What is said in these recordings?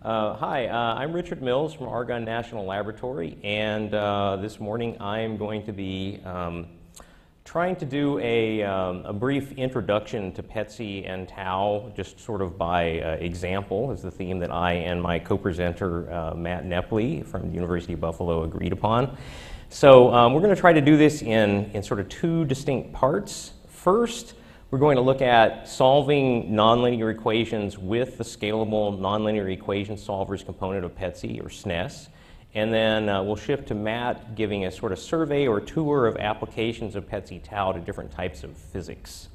Uh, hi, uh, I'm Richard Mills from Argonne National Laboratory, and uh, this morning I'm going to be um, trying to do a, um, a, brief introduction to PETSc and TAO, just sort of by uh, example, is the theme that I and my co-presenter uh, Matt Knepley from the University of Buffalo agreed upon. So um, we're going to try to do this in, in sort of two distinct parts. First, we're going to look at solving nonlinear equations with the scalable nonlinear equation solvers component of PETSc or SNES. And then uh, we'll shift to Matt giving a sort of survey or tour of applications of PETSc TAO to different types of physics.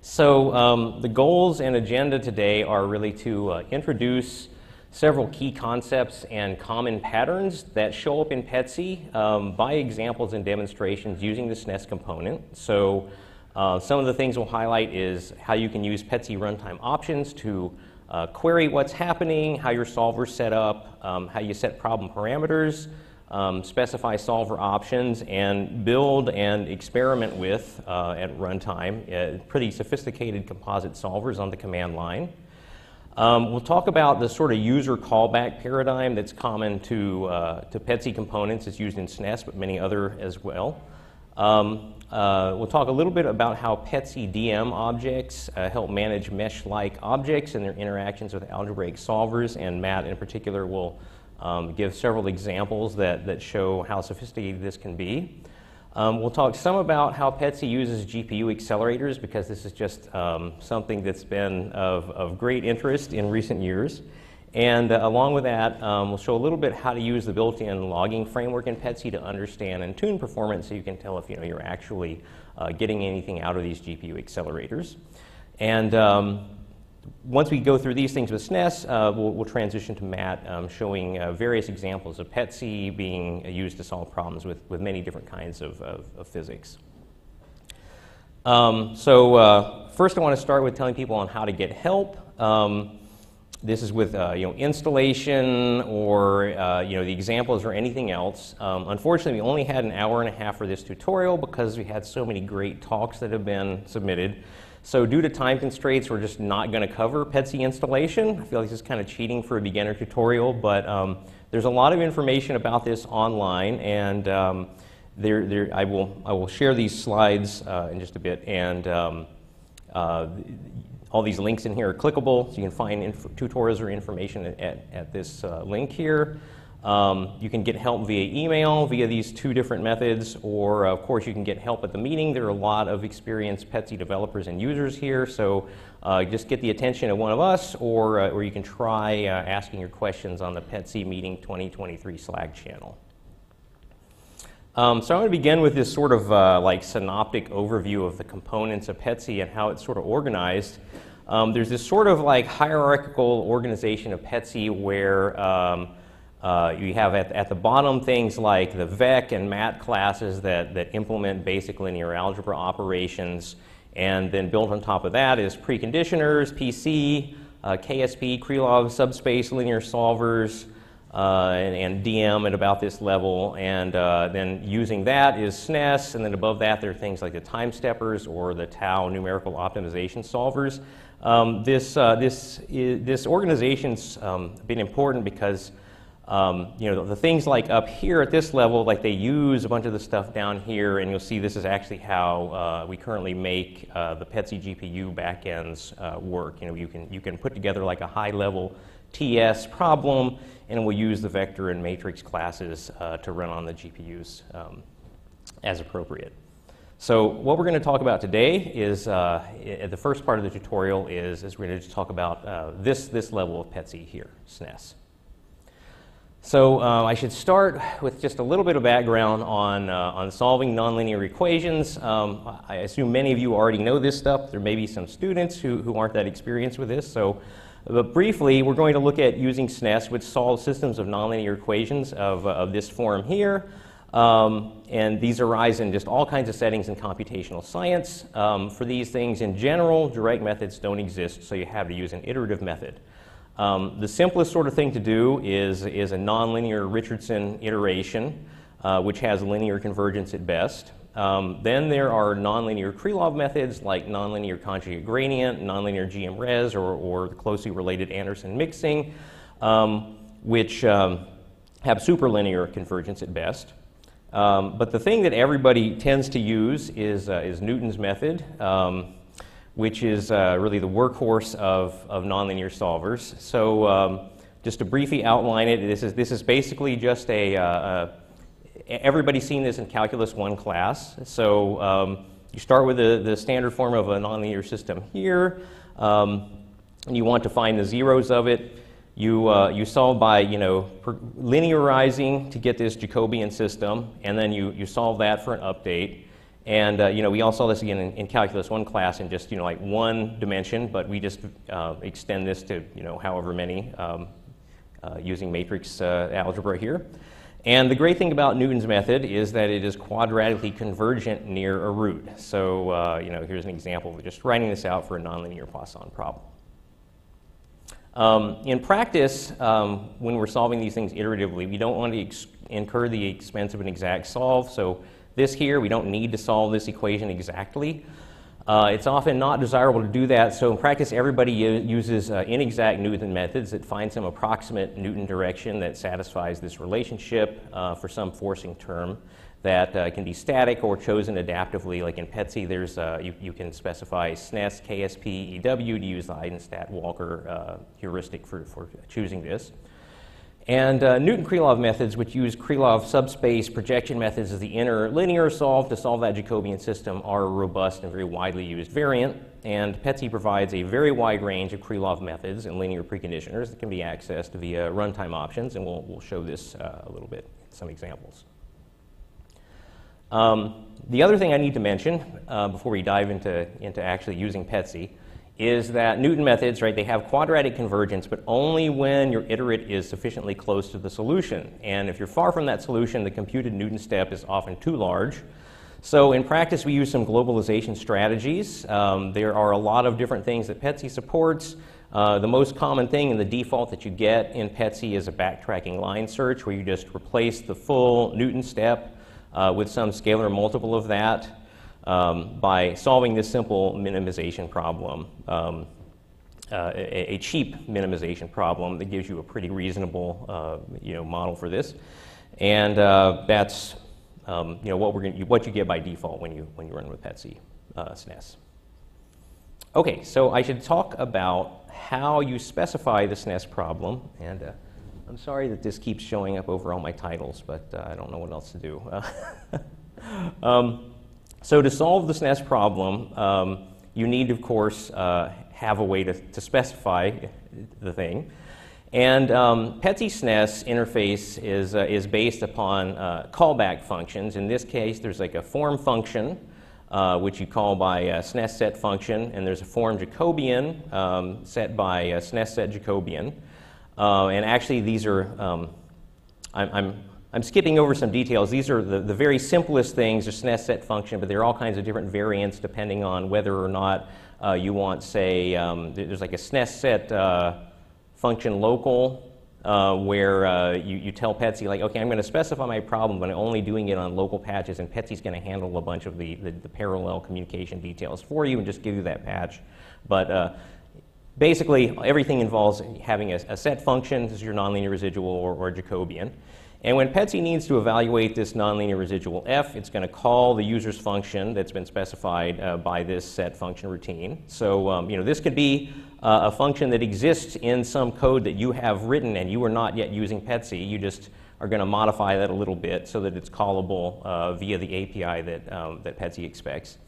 So um, the goals and agenda today are really to uh, introduce several key concepts and common patterns that show up in PETSc um, by examples and demonstrations using the SNES component. So uh, some of the things we'll highlight is how you can use PETSc runtime options to uh, query what's happening, how your solver's set up, um, how you set problem parameters, um, specify solver options, and build and experiment with uh, at runtime uh, pretty sophisticated composite solvers on the command line. Um, we'll talk about the sort of user callback paradigm that's common to, uh, to PETSc components. It's used in SNES, but many other as well. Um, uh, we'll talk a little bit about how PETSc DM objects uh, help manage mesh-like objects and their interactions with algebraic solvers, and Matt in particular will um, give several examples that, that show how sophisticated this can be. Um, we'll talk some about how PETSc uses GPU accelerators because this is just um, something that's been of, of great interest in recent years. And uh, along with that, um, we'll show a little bit how to use the built-in logging framework in PETSc to understand and tune performance so you can tell if you know, you're actually uh, getting anything out of these GPU accelerators. And um, once we go through these things with SNES, uh, we'll, we'll, transition to Matt um, showing uh, various examples of PETSc being used to solve problems with, with many different kinds of, of, of physics. Um, so uh, first I want to start with telling people on how to get help. Um, this is with uh, you know installation or uh, you know the examples or anything else. Um, unfortunately, we only had an hour and a half for this tutorial because we had so many great talks that have been submitted. So due to time constraints, we're just not going to cover PETSc installation. I feel like this is kind of cheating for a beginner tutorial, but um, there's a lot of information about this online, and um, there, there, I, will, I will share these slides uh, in just a bit, and um, uh, all these links in here are clickable, so you can find tutorials or information at, at this uh, link here. Um, you can get help via email, via these two different methods, or uh, of course you can get help at the meeting. There are a lot of experienced PETSc developers and users here, so uh, just get the attention of one of us, or, uh, or you can try uh, asking your questions on the PETSc Meeting 2023 Slack channel. Um, so I'm going to begin with this sort of uh, like synoptic overview of the components of PETSc and how it's sort of organized. Um, there's this sort of like hierarchical organization of PETSc where um, uh, you have at, at, the bottom things like the VEC and MAT classes that, that implement basic linear algebra operations. And then built on top of that is preconditioners, PC, uh, KSP, Krylov subspace linear solvers, uh, and, and, DM at about this level. And uh, then using that is SNES, and then above that there are things like the time steppers or the TAO numerical optimization solvers. Um, this, uh, this, is, this organization's um, been important because um, you know, the, the, things like up here at this level, like they use a bunch of the stuff down here, and you'll see this is actually how uh, we currently make uh, the PETSc GPU backends uh, work. You know, you can, you can put together like a high-level TS problem, and we'll use the vector and matrix classes uh, to run on the GPUs um, as appropriate. So what we're going to talk about today is, uh, the first part of the tutorial is, is we're going to talk about uh, this, this level of PETSc here, SNES. So uh, I should start with just a little bit of background on, uh, on solving nonlinear equations. Um, I assume many of you already know this stuff. There may be some students who, who aren't that experienced with this. So but briefly, we're going to look at using SNES, which solves systems of nonlinear equations of, uh, of this form here. Um, and these arise in just all kinds of settings in computational science. Um, for these things in general, direct methods don't exist, so you have to use an iterative method. Um, the simplest sort of thing to do is, is a nonlinear Richardson iteration, uh, which has linear convergence at best. Um, then there are nonlinear Krylov methods like nonlinear conjugate gradient, nonlinear GMRes, or, or the closely related Anderson mixing, um, which um, have superlinear convergence at best. Um, but the thing that everybody tends to use is, uh, is Newton's method, um, which is uh, really the workhorse of, of nonlinear solvers. So um, just to briefly outline it, this is, this is basically just a, uh, a everybody's seen this in Calculus 1 class. So um, you start with the, the standard form of a nonlinear system here, um, and you want to find the zeros of it. You, uh, you solve by, you know, linearizing to get this Jacobian system, and then you, you solve that for an update. And, uh, you know, we all saw this again in, in, Calculus 1 class in just, you know, like one dimension, but we just uh, extend this to, you know, however many um, uh, using matrix uh, algebra here. And the great thing about Newton's method is that it is quadratically convergent near a root. So, uh, you know, here's an example of just writing this out for a nonlinear Poisson problem. Um, in practice, um, when we're solving these things iteratively, we don't want to incur the expense of an exact solve. So this here, we don't need to solve this equation exactly. Uh, it's often not desirable to do that, so in practice, everybody uses uh, inexact Newton methods that find some approximate Newton direction that satisfies this relationship uh, for some forcing term that uh, can be static or chosen adaptively. Like in PETSc, there's, uh, you, you, can specify SNES, KSP, EW to use the Eisenstat-Walker uh, heuristic for, for choosing this. And uh, Newton-Krylov methods, which use Krylov subspace projection methods as the inner linear solve to solve that Jacobian system, are a robust and very widely used variant. And PETSc provides a very wide range of Krylov methods and linear preconditioners that can be accessed via runtime options, and we'll, we'll show this uh, a little bit, some examples. Um, the other thing I need to mention uh, before we dive into, into actually using PETSc is that Newton methods, right, they have quadratic convergence, but only when your iterate is sufficiently close to the solution. And if you're far from that solution, the computed Newton step is often too large. So in practice, we use some globalization strategies. Um, there are a lot of different things that PETSc supports. Uh, the most common thing and the default that you get in PETSc is a backtracking line search where you just replace the full Newton step uh, with some scalar multiple of that um, by solving this simple minimization problem, um, uh, a, a, cheap minimization problem that gives you a pretty reasonable uh, you know, model for this. And uh, that's um, you know, what, we're gonna, what you get by default when you, when you run with PETSc uh, SNES. Okay, so I should talk about how you specify the SNES problem. And uh, I'm sorry that this keeps showing up over all my titles, but uh, I don't know what else to do. um, so to solve the SNES problem, um, you need, of course, uh, have a way to, to, specify the thing. And um, PETSc SNES interface is, uh, is based upon uh, callback functions. In this case, there's like a form function, uh, which you call by a SNES set function, and there's a form Jacobian um, set by a SNES set Jacobian. Uh, and actually, these are, um, I'm, I'm I'm skipping over some details. These are the, the very simplest things, a SNES set function, but there are all kinds of different variants depending on whether or not uh, you want, say, um, there's like a SNES set uh, function local uh, where uh, you, you tell PETSc, like, okay, I'm going to specify my problem, but I'm only doing it on local patches, and PETSc's going to handle a bunch of the, the, the, parallel communication details for you and just give you that patch. But uh, basically, everything involves having a, a, set function, this is your nonlinear residual or, or Jacobian. And when PETSc needs to evaluate this nonlinear residual f, it's going to call the user's function that's been specified uh, by this set function routine. So, um, you know, this could be uh, a function that exists in some code that you have written and you are not yet using PETSc. You just are going to modify that a little bit so that it's callable uh, via the API that, um, that PETSc expects.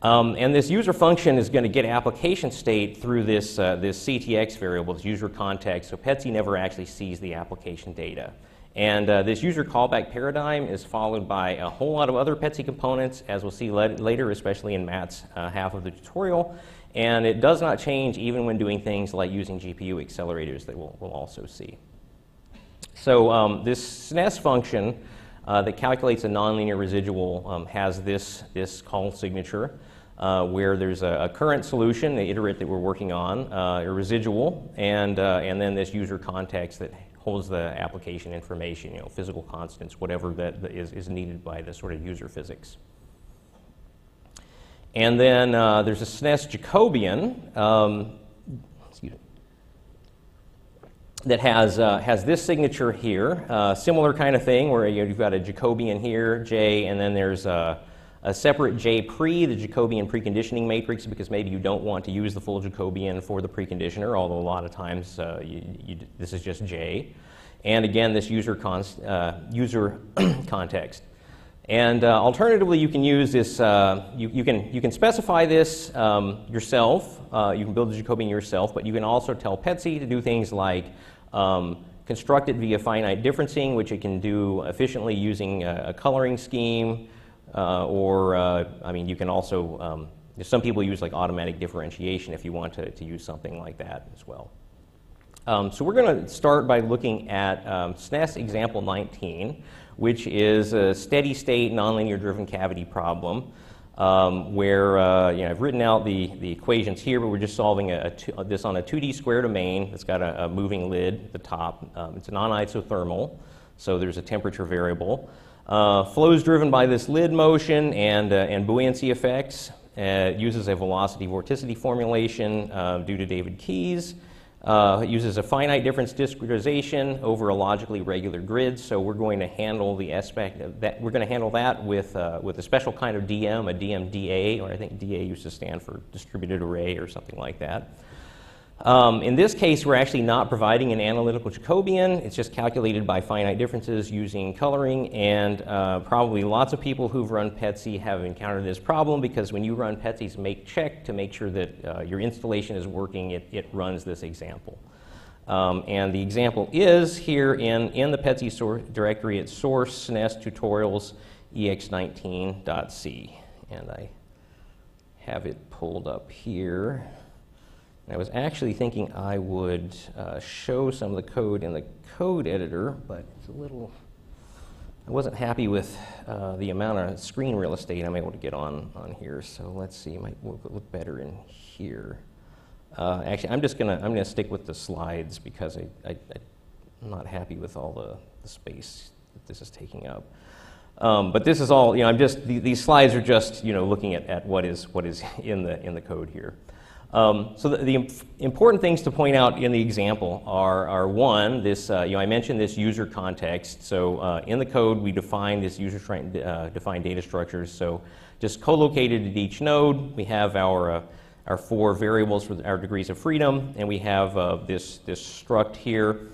Um, and this user function is going to get application state through this, uh, this CTX variable, this user context, so PETSc never actually sees the application data. And uh, this user callback paradigm is followed by a whole lot of other PETSc components, as we'll see later, especially in Matt's uh, half of the tutorial. And it does not change even when doing things like using GPU accelerators that we'll, we'll also see. So um, this SNES function uh, that calculates a nonlinear residual um, has this, this call signature. Uh, where there's a, a, current solution, the iterate that we're working on, uh, a residual, and, uh, and then this user context that holds the application information, you know, physical constants, whatever that is, is needed by the sort of user physics. And then uh, there's a SNES Jacobian. Um, excuse me that has, uh, has this signature here. Uh, similar kind of thing where you've got a Jacobian here, J, and then there's a, a, separate J pre, the Jacobian preconditioning matrix, because maybe you don't want to use the full Jacobian for the preconditioner, although a lot of times uh, you, you, this is just J. And again, this user, const, uh, user context. And uh, alternatively, you can use this, uh, you, you, can, you can specify this um, yourself. you can build the Jacobian yourself, but you can also tell PETSc to do things like um, construct it via finite differencing, which it can do efficiently using a, a coloring scheme, uh, or uh, I mean, you can also, um, some people use like automatic differentiation if you want to, to use something like that as well. Um, so we're going to start by looking at um, SNES example 19, which is a steady state nonlinear driven cavity problem um, where uh, you know, I've written out the, the equations here, but we're just solving a, a two, this on a 2D square domain that's got a, a moving lid at the top. Um, it's non-isothermal, so there's a temperature variable. Uh, flows driven by this lid motion and, uh, and buoyancy effects. Uh, uses a velocity vorticity formulation uh, due to David Keyes. Uh, it uses a finite difference discretization over a logically regular grid, so we're going to handle the aspect that. We're going to handle that with, uh, with a special kind of DM, a DMDA, or I think DA used to stand for distributed array or something like that. Um, in this case, we're actually not providing an analytical Jacobian. It's just calculated by finite differences using coloring, and uh, probably lots of people who've run PETSc have encountered this problem because when you run PETSc's make check to make sure that uh, your installation is working, it, it runs this example. Um, and the example is here in, in the PETSc directory at source SNES tutorials ex19.c. And I have it pulled up here. I was actually thinking I would uh, show some of the code in the code editor, but it's a little, I wasn't happy with uh, the amount of screen real estate I'm able to get on, on here. So let's see, it might look better in here. Uh, actually, I'm just gonna, I'm gonna stick with the slides because I, I, am not happy with all the, the space that this is taking up. Um, but this is all, you know, I'm just, these slides are just, you know, looking at, at what is, what is in the, in the code here. Um, so the, the, important things to point out in the example are, are one, this, uh, you know, I mentioned this user context. So uh, in the code, we define this user uh, defined data structures. So just co-located at each node, we have our, uh, our four variables for our degrees of freedom, and we have uh, this, this struct here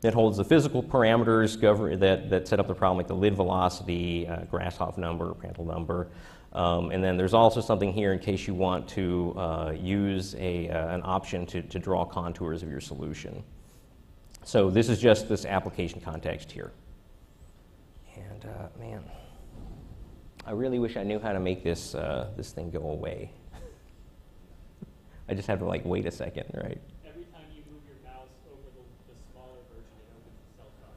that holds the physical parameters that, that set up the problem, like the lid velocity, uh, Grashof number, Prandtl number, um, and then there's also something here in case you want to uh, use a, uh, an option to, to draw contours of your solution. So this is just this application context here. And uh, man, I really wish I knew how to make this, uh, this thing go away. I just have to like wait a second, right? Every time you move your mouse over the, the smaller version, it opens itself up.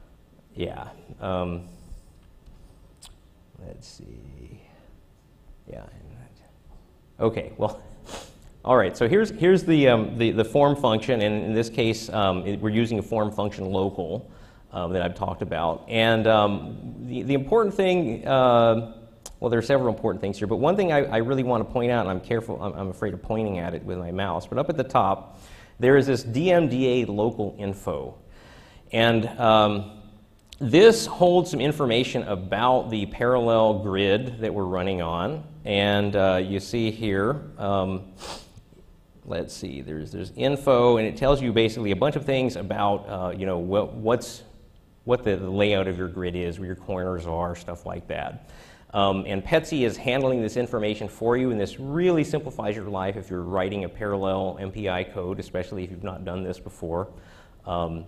Yeah. Um, let's see. Yeah. Okay, well, all right, so here's, here's the, um, the, the, form function, and in this case, um, it, we're using a form function local um, that I've talked about. And um, the, the important thing, uh, well, there are several important things here, but one thing I, I really want to point out, and I'm careful, I'm, I'm, afraid of pointing at it with my mouse, but up at the top, there is this DMDA local info. And um, this holds some information about the parallel grid that we're running on. And uh, you see here, um, let's see, there's, there's info, and it tells you basically a bunch of things about, uh, you know, what, what's, what the, the, layout of your grid is, where your corners are, stuff like that. Um, and PETSc is handling this information for you, and this really simplifies your life if you're writing a parallel MPI code, especially if you've not done this before. Um,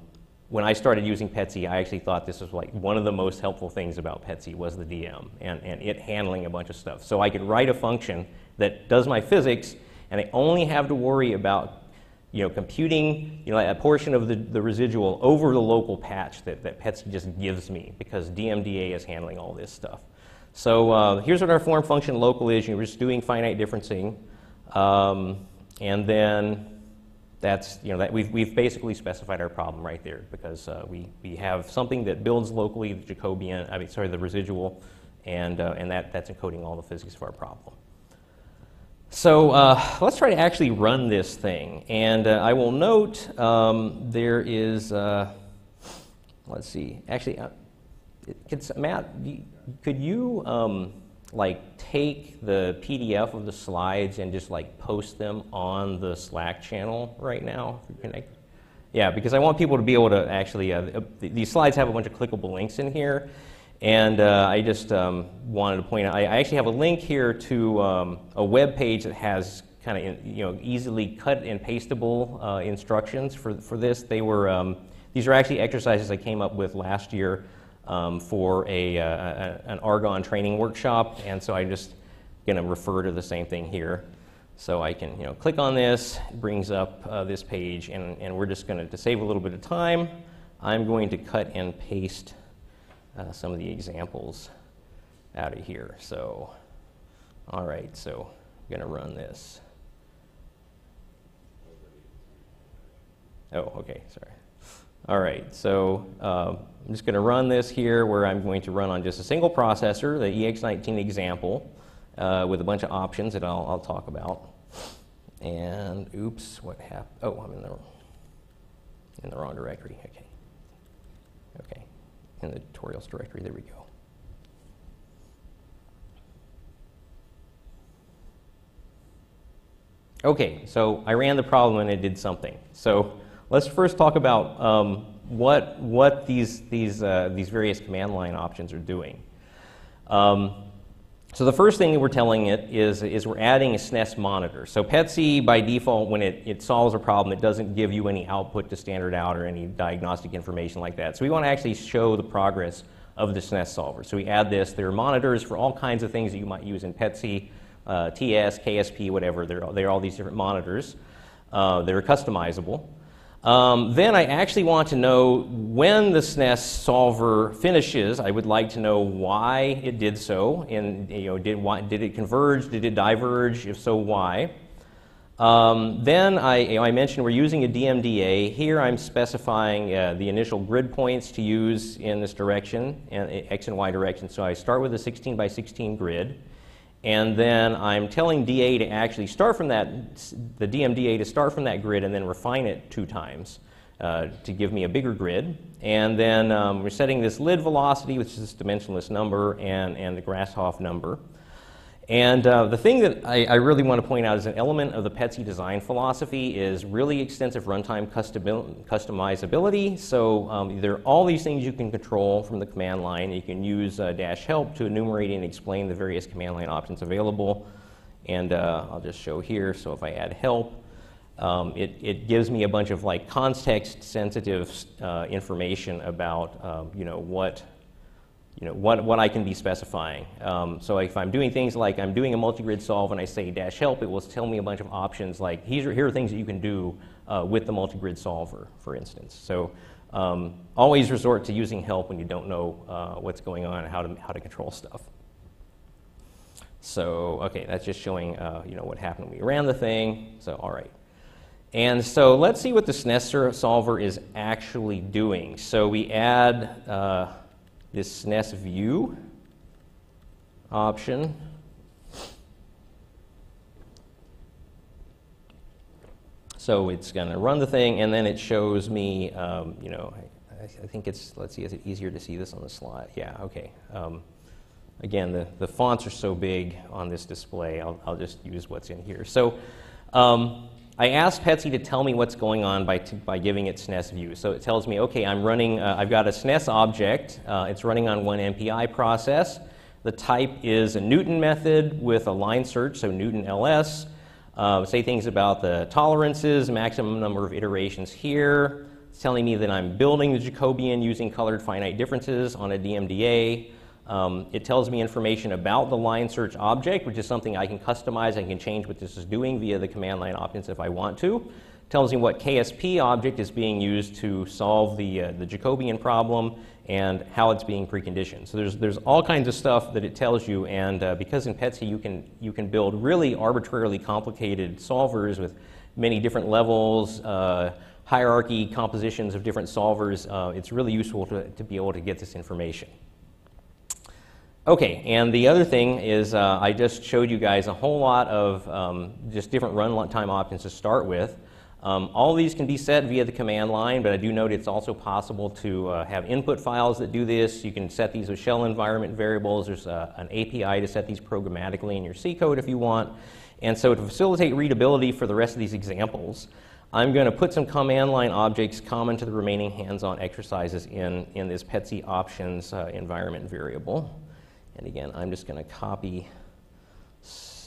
when I started using PETSc, I actually thought this was like one of the most helpful things about PETSc was the DM and, and it handling a bunch of stuff. So I could write a function that does my physics and I only have to worry about you know, computing you know, a portion of the, the residual over the local patch that, that PETSc just gives me because DMDA is handling all this stuff. So uh, here's what our form function local is. You're just doing finite differencing. Um, and then that's, you know, that we've, we've basically specified our problem right there because uh, we, we have something that builds locally the Jacobian, I mean, sorry, the residual, and, uh, and that, that's encoding all the physics for our problem. So uh, let's try to actually run this thing. And uh, I will note um, there is, uh, let's see, actually, uh, Matt, could you um, like take the PDF of the slides and just like post them on the Slack channel right now? Yeah, because I want people to be able to actually, uh, these slides have a bunch of clickable links in here. And uh, I just um, wanted to point out, I, I, actually have a link here to um, a web page that has kind of you know easily cut and pastable uh, instructions for, for this. They were, um, these are actually exercises I came up with last year um, for a, uh, a, an Argonne training workshop. And so I'm just going to refer to the same thing here. So I can you know, click on this, brings up uh, this page, and, and we're just going to, to save a little bit of time, I'm going to cut and paste uh, some of the examples out of here. So, all right, so I'm going to run this. Oh, okay, sorry. All right, so uh, I'm just going to run this here where I'm going to run on just a single processor, the EX19 example, uh, with a bunch of options that I'll, I'll talk about. And oops, what happened? Oh, I'm in the, in the wrong directory. Okay. Okay in the tutorials directory. There we go. Okay, so I ran the problem and it did something. So let's first talk about um, what, what these, these, uh, these various command line options are doing. Um, so the first thing that we're telling it is, is we're adding a SNES monitor. So PETSC, by default, when it, it solves a problem, it doesn't give you any output to standard out or any diagnostic information like that. So we want to actually show the progress of the SNES solver. So we add this. There are monitors for all kinds of things that you might use in PETSC, uh, TS, KSP, whatever. They're, they're all these different monitors. Uh, they're customizable. Um, then I actually want to know when the SNES solver finishes. I would like to know why it did so, and you know, did, why, did it converge? Did it diverge? If so, why? Um, then I, you know, I, mentioned we're using a DMDA. Here I'm specifying uh, the initial grid points to use in this direction, x and y direction. So I start with a 16 by 16 grid. And then I'm telling DA to actually start from that, the DMDA to start from that grid and then refine it two times uh, to give me a bigger grid. And then um, we're setting this lid velocity, which is this dimensionless number, and, and the Grashof number. And uh, the thing that I, I, really want to point out as an element of the PETSC design philosophy is really extensive runtime customizability. So um, there are all these things you can control from the command line. You can use uh, dash help to enumerate and explain the various command line options available. And uh, I'll just show here. So if I add help, um, it, it, gives me a bunch of like context sensitive uh, information about um, you know what you know, what, what I can be specifying. Um, so if I'm doing things like I'm doing a multi-grid solve and I say dash help, it will tell me a bunch of options like here are, here are things that you can do uh, with the multi-grid solver, for instance. So um, always resort to using help when you don't know uh, what's going on and how to, how to control stuff. So, okay, that's just showing, uh, you know, what happened when we ran the thing. So, all right. And so let's see what the SNES solver is actually doing. So we add uh, this SNES view option. So it's going to run the thing, and then it shows me, um, you know, I, I, think it's, let's see, is it easier to see this on the slide? Yeah, okay. Um, again, the, the fonts are so big on this display, I'll, I'll just use what's in here. So um, I asked PETSC to tell me what's going on by, by giving it SNES view. So it tells me, okay, I'm running, uh, I've got a SNES object. Uh, it's running on one MPI process. The type is a Newton method with a line search, so Newton LS. Uh, say things about the tolerances, maximum number of iterations here. It's telling me that I'm building the Jacobian using colored finite differences on a DMDA. Um, it tells me information about the line search object, which is something I can customize. I can change what this is doing via the command line options if I want to. It tells me what KSP object is being used to solve the, uh, the Jacobian problem and how it's being preconditioned. So there's, there's all kinds of stuff that it tells you, and uh, because in PETSC you can, you can build really arbitrarily complicated solvers with many different levels, uh, hierarchy, compositions of different solvers, uh, it's really useful to, to be able to get this information. Okay, and the other thing is uh, I just showed you guys a whole lot of um, just different runtime options to start with. Um, all these can be set via the command line, but I do note it's also possible to uh, have input files that do this. You can set these with shell environment variables. There's uh, an API to set these programmatically in your C code if you want. And so to facilitate readability for the rest of these examples, I'm going to put some command line objects common to the remaining hands-on exercises in, in this PETSc options uh, environment variable. And again, I'm just going to copy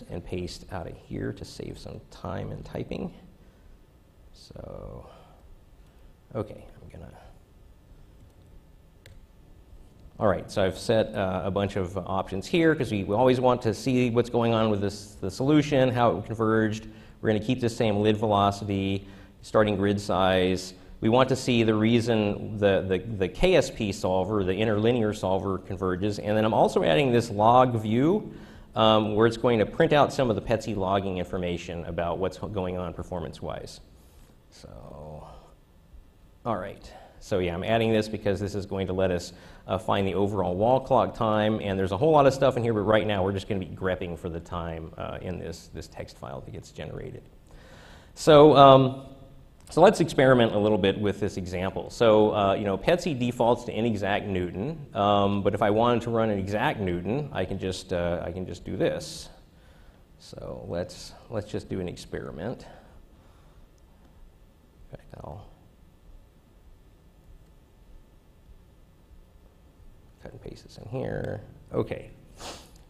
and paste out of here to save some time in typing. So, okay, I'm going to. All right, so I've set uh, a bunch of options here because we, we always want to see what's going on with this, the solution, how it converged. We're going to keep the same lid velocity, starting grid size, we want to see the reason the, the, the KSP solver, the interlinear solver, converges. And then I'm also adding this log view um, where it's going to print out some of the PETSc logging information about what's going on performance-wise. So, all right. So yeah, I'm adding this because this is going to let us uh, find the overall wall clock time. And there's a whole lot of stuff in here, but right now we're just going to be grepping for the time uh, in this, this text file that gets generated. So um, so let's experiment a little bit with this example. So, uh, you know, PETSc defaults to inexact Newton, um, but if I wanted to run an exact Newton, I can just, uh, I can just do this. So let's, let's just do an experiment. In fact, I'll cut and paste this in here. Okay,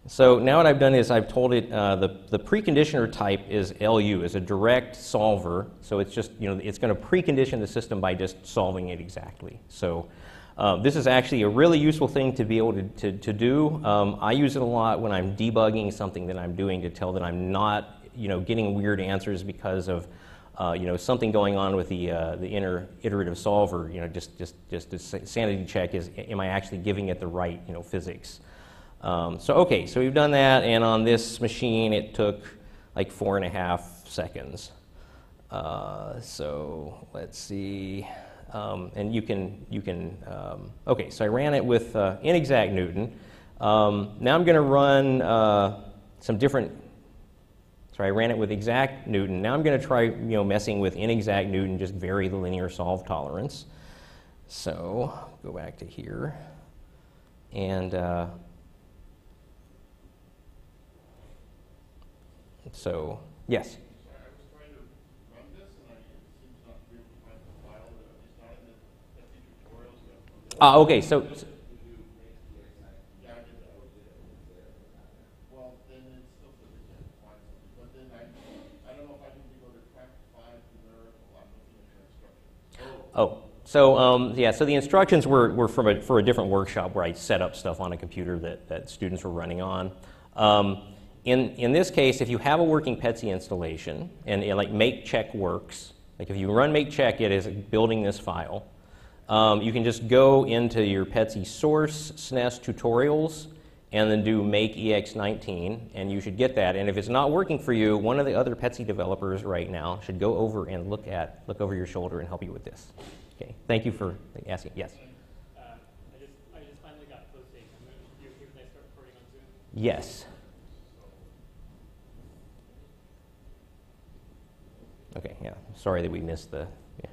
so now what I've done is I've told it uh, the, the preconditioner type is LU, is a direct solver. So it's just, you know, it's going to precondition the system by just solving it exactly. So uh, this is actually a really useful thing to be able to, to, to do. Um, I use it a lot when I'm debugging something that I'm doing to tell that I'm not, you know, getting weird answers because of, uh, you know, something going on with the, uh, the inner iterative solver, you know, just, just, just a sanity check is, am I actually giving it the right, you know, physics? Um, so okay, so we've done that, and on this machine it took like four and a half seconds. Uh, so let's see, um, and you can you can um, okay. So I ran it with uh, inexact Newton. Um, now I'm going to run uh, some different. Sorry, I ran it with exact Newton. Now I'm going to try you know messing with inexact Newton, just vary the linear solve tolerance. So go back to here, and uh, So, yes? Ah, okay, so, Well, then it's still says it can't find something, but then I, I don't know if I need to go to track five numerical, I'm looking at your instructions. oh, so, um, yeah, so the instructions were, were from a, for a different workshop where I set up stuff on a computer that, that students were running on. Um, in, in this case, if you have a working PETSc installation, and, and like make check works, like if you run make check, it is building this file. Um, you can just go into your PETSc source SNES tutorials and then do make ex19 and you should get that and if it's not working for you one of the other PETSc developers right now should go over and look at look over your shoulder and help you with this okay thank you for asking yes uh, I just I just finally got post date. You here when I start recording on Zoom. yes Okay, yeah. Sorry that we missed the. Yeah.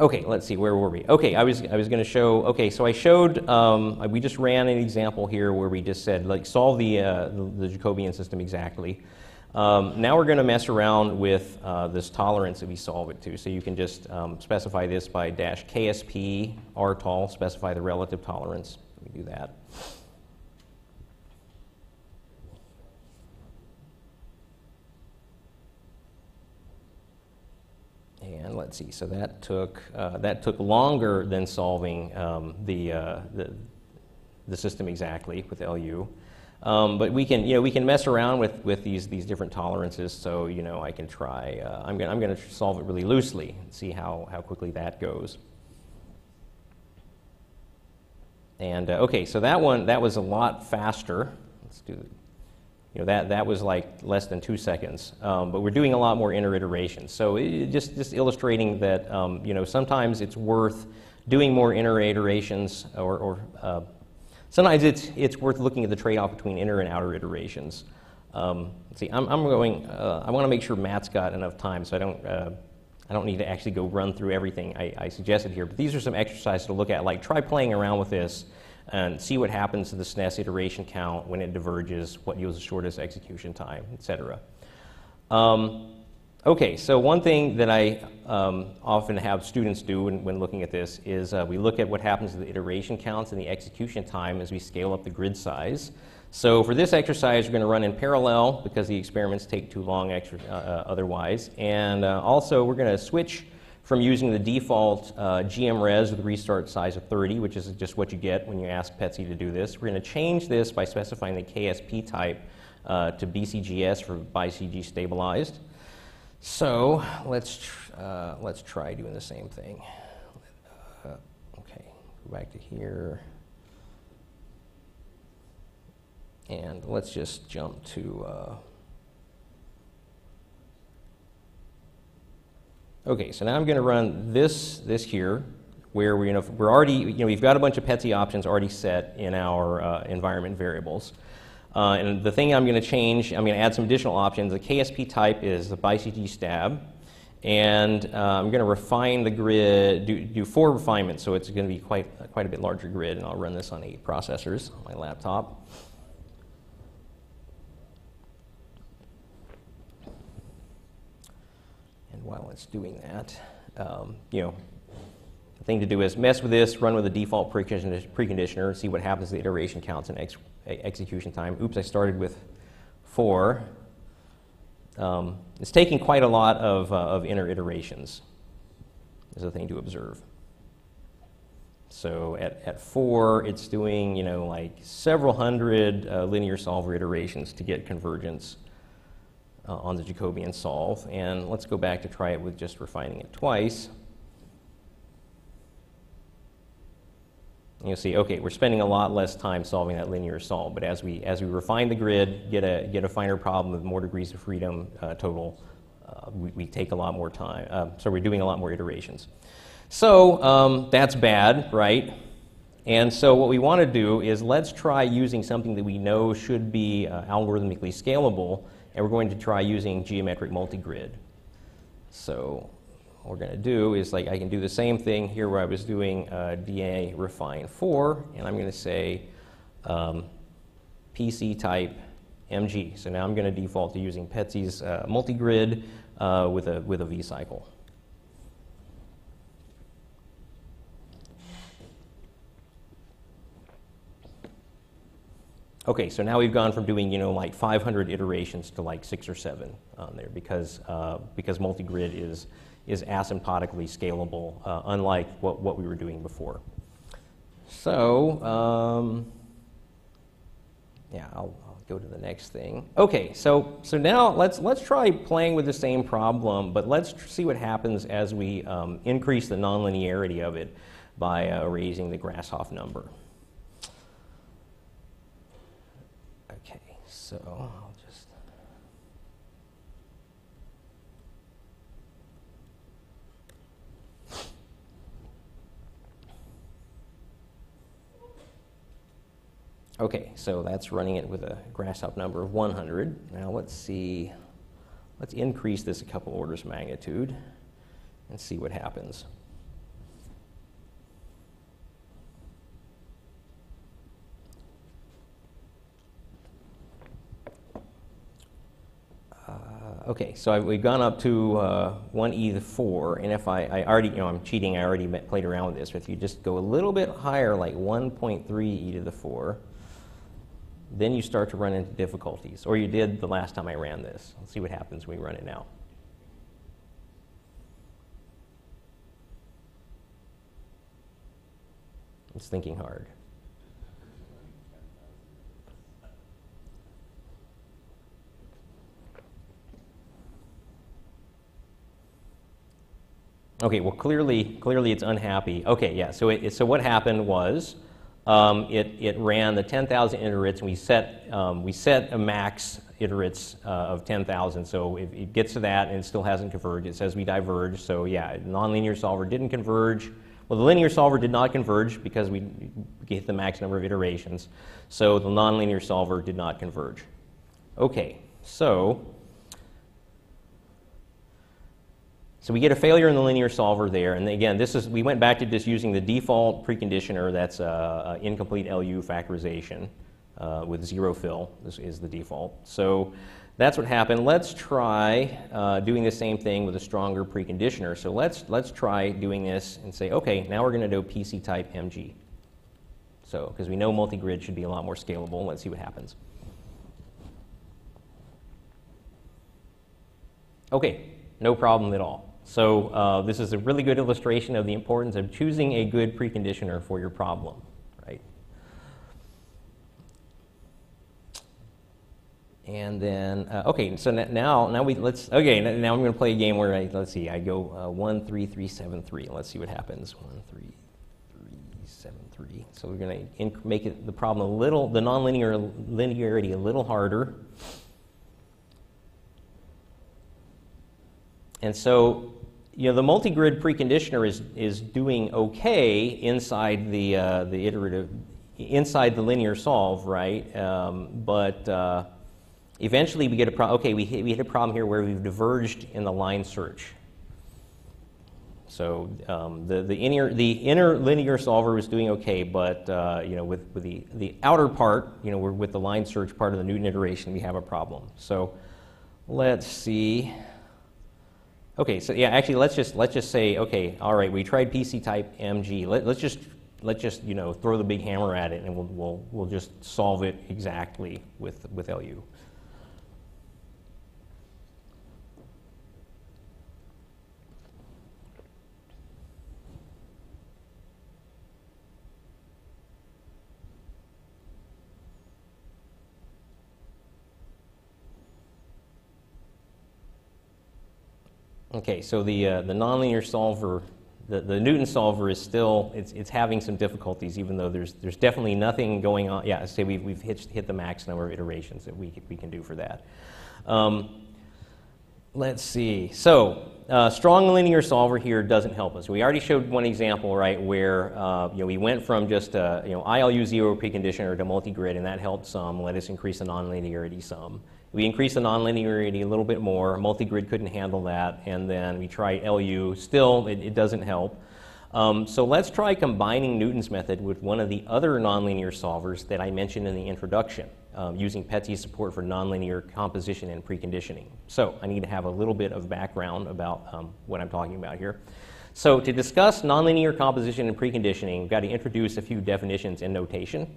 okay, let's see. Where were we? Okay, I was I was going to show. Okay, so I showed. Um, we just ran an example here where we just said like solve the uh, the, the, Jacobian system exactly. Um, now we're going to mess around with uh, this tolerance that we solve it to. So you can just um, specify this by dash KSP RTOL, specify the relative tolerance. Me do that. See, so that took, uh, that took longer than solving um, the, uh, the, the, system exactly with LU. Um, but we can, you know, we can mess around with, with these, these different tolerances. So, you know, I can try, uh, I'm going I'm to solve it really loosely and see how, how quickly that goes. And, uh, okay, so that one, that was a lot faster. Let's do you know, that, that was like less than two seconds. Um, but we're doing a lot more inner iterations. So it, just, just illustrating that, um, you know, sometimes it's worth doing more inner iterations, or, or uh, sometimes it's, it's worth looking at the trade-off between inner and outer iterations. Um, see, I'm, I'm going, uh, I want to make sure Matt's got enough time, so I don't, uh, I don't need to actually go run through everything I, I suggested here. But these are some exercises to look at, like try playing around with this and see what happens to the SNES iteration count when it diverges, what yields the shortest execution time, etc. Um, okay, so one thing that I um, often have students do when, when looking at this is uh, we look at what happens to the iteration counts and the execution time as we scale up the grid size. So for this exercise, we're going to run in parallel because the experiments take too long uh, uh otherwise. And uh, also, we're going to switch from using the default uh, GMRes with restart size of 30, which is just what you get when you ask PETSc to do this. We're going to change this by specifying the KSP type uh, to BCGS for BCG stabilized. So let's, tr uh, let's try doing the same thing. Uh, okay, go back to here. And let's just jump to Okay, so now I'm going to run this, this here, where we're, you know, we're already, you know, we've got a bunch of PETSc options already set in our uh, environment variables. Uh, and the thing I'm going to change, I'm going to add some additional options. The KSP type is the BiCG stab. And uh, I'm going to refine the grid, do, do four refinements, so it's going to be quite, quite a bit larger grid, and I'll run this on eight processors on my laptop. And while it's doing that, um, you know, the thing to do is mess with this, run with the default preconditioner, see what happens to the iteration counts and ex execution time. Oops, I started with four. Um, it's taking quite a lot of, uh, of inner iterations, is a thing to observe. So at, at four, it's doing, you know, like several hundred uh, linear solver iterations to get convergence uh, on the Jacobian solve. And let's go back to try it with just refining it twice. you'll see, okay, we're spending a lot less time solving that linear solve, but as we, as we refine the grid, get a, get a finer problem with more degrees of freedom uh, total, uh, we, we, take a lot more time. Uh, so we're doing a lot more iterations. So um, that's bad, right? And so what we want to do is let's try using something that we know should be uh, algorithmically scalable and we're going to try using geometric multigrid. So what we're going to do is like I can do the same thing here where I was doing uh, DA refine 4, and I'm going to say um, PC type MG. So now I'm going to default to using PETSc's uh, multigrid uh, with, a, with a V-cycle. Okay, so now we've gone from doing, you know, like 500 iterations to like six or seven on there because, uh, because multi-grid is, is asymptotically scalable, uh, unlike what, what we were doing before. So, um, yeah, I'll, I'll, go to the next thing. Okay, so, so now let's, let's try playing with the same problem, but let's see what happens as we um, increase the nonlinearity of it by uh, raising the Grashof number. So oh, I'll just. Okay, so that's running it with a Grashof number of 100. Now let's see, let's increase this a couple orders of magnitude and see what happens. Okay, so I, we've gone up to uh, 1e to the 4, and if I, I already, you know, I'm cheating, I already played around with this, but if you just go a little bit higher, like 1.3 e to the 4, then you start to run into difficulties, or you did the last time I ran this. Let's see what happens when we run it now. It's thinking hard. Okay, well, clearly, clearly it's unhappy. Okay, yeah, so, it, so what happened was um, it, it ran the 10,000 iterates, and we set, um, we set a max iterates uh, of 10,000. So if it gets to that and it still hasn't converged, it says we diverge. So yeah, nonlinear solver didn't converge. Well, the linear solver did not converge because we hit the max number of iterations. So the nonlinear solver did not converge. Okay, so so we get a failure in the linear solver there, and again, this is we went back to just using the default preconditioner. That's uh, incomplete LU factorization uh, with zero fill. This is the default. So that's what happened. Let's try uh, doing the same thing with a stronger preconditioner. So let's, let's try doing this and say, okay, now we're going to do PC type MG. So, because we know multi-grid should be a lot more scalable. Let's see what happens. Okay, no problem at all. So uh, this is a really good illustration of the importance of choosing a good preconditioner for your problem. right? And then, uh, okay, so now, now we, let's, okay, now I'm going to play a game where I, let's see, I go uh, 1, 3, 3, 7, 3. Let's see what happens. 1, 3, 3, 7, 3. So we're going to make it, the problem a little, the nonlinear linearity a little harder. And so, you know, the multi-grid preconditioner is, is doing okay inside the, uh, the iterative, inside the linear solve, right? Um, but, uh, Eventually, we get a problem. Okay, we hit, we hit a problem here where we've diverged in the line search. So um, the, the, inner, the inner linear solver was doing okay, but uh, you know, with, with the, the outer part, you know, we're with the line search part of the Newton iteration, we have a problem. So let's see. Okay, so yeah, actually, let's just let's just say, okay, all right, we tried PC type MG. Let, us just let's just you know throw the big hammer at it, and we'll we'll we'll just solve it exactly with with LU. Okay, so the, uh, the nonlinear solver, the, the Newton solver is still, it's, it's having some difficulties, even though there's, there's definitely nothing going on. Yeah, say we've, we've hit, hit the max number of iterations that we, we can do for that. Um, let's see. So, uh, strong linear solver here doesn't help us. We already showed one example, right, where uh, you know, we went from just a you know, ILU zero preconditioner to multi-grid, and that helped some, let us increase the nonlinearity some. We increased the nonlinearity a little bit more. Multigrid couldn't handle that. And then we tried LU. Still, it, it doesn't help. Um, so let's try combining Newton's method with one of the other nonlinear solvers that I mentioned in the introduction, um, using PETSc's support for nonlinear composition and preconditioning. So I need to have a little bit of background about um, what I'm talking about here. So to discuss nonlinear composition and preconditioning, we've got to introduce a few definitions and notation.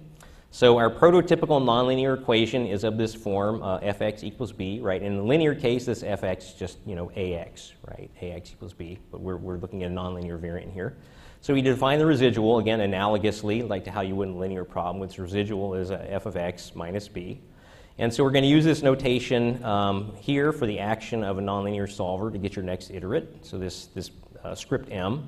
So our prototypical nonlinear equation is of this form, uh, fx equals b, right? In the linear case, this fx is just, you know, ax, right? ax equals b, but we're, we're looking at a nonlinear variant here. So we define the residual, again, analogously, like to how you would in a linear problem, which residual is f of x minus b. And so we're going to use this notation um, here for the action of a nonlinear solver to get your next iterate. So this, this uh, script m.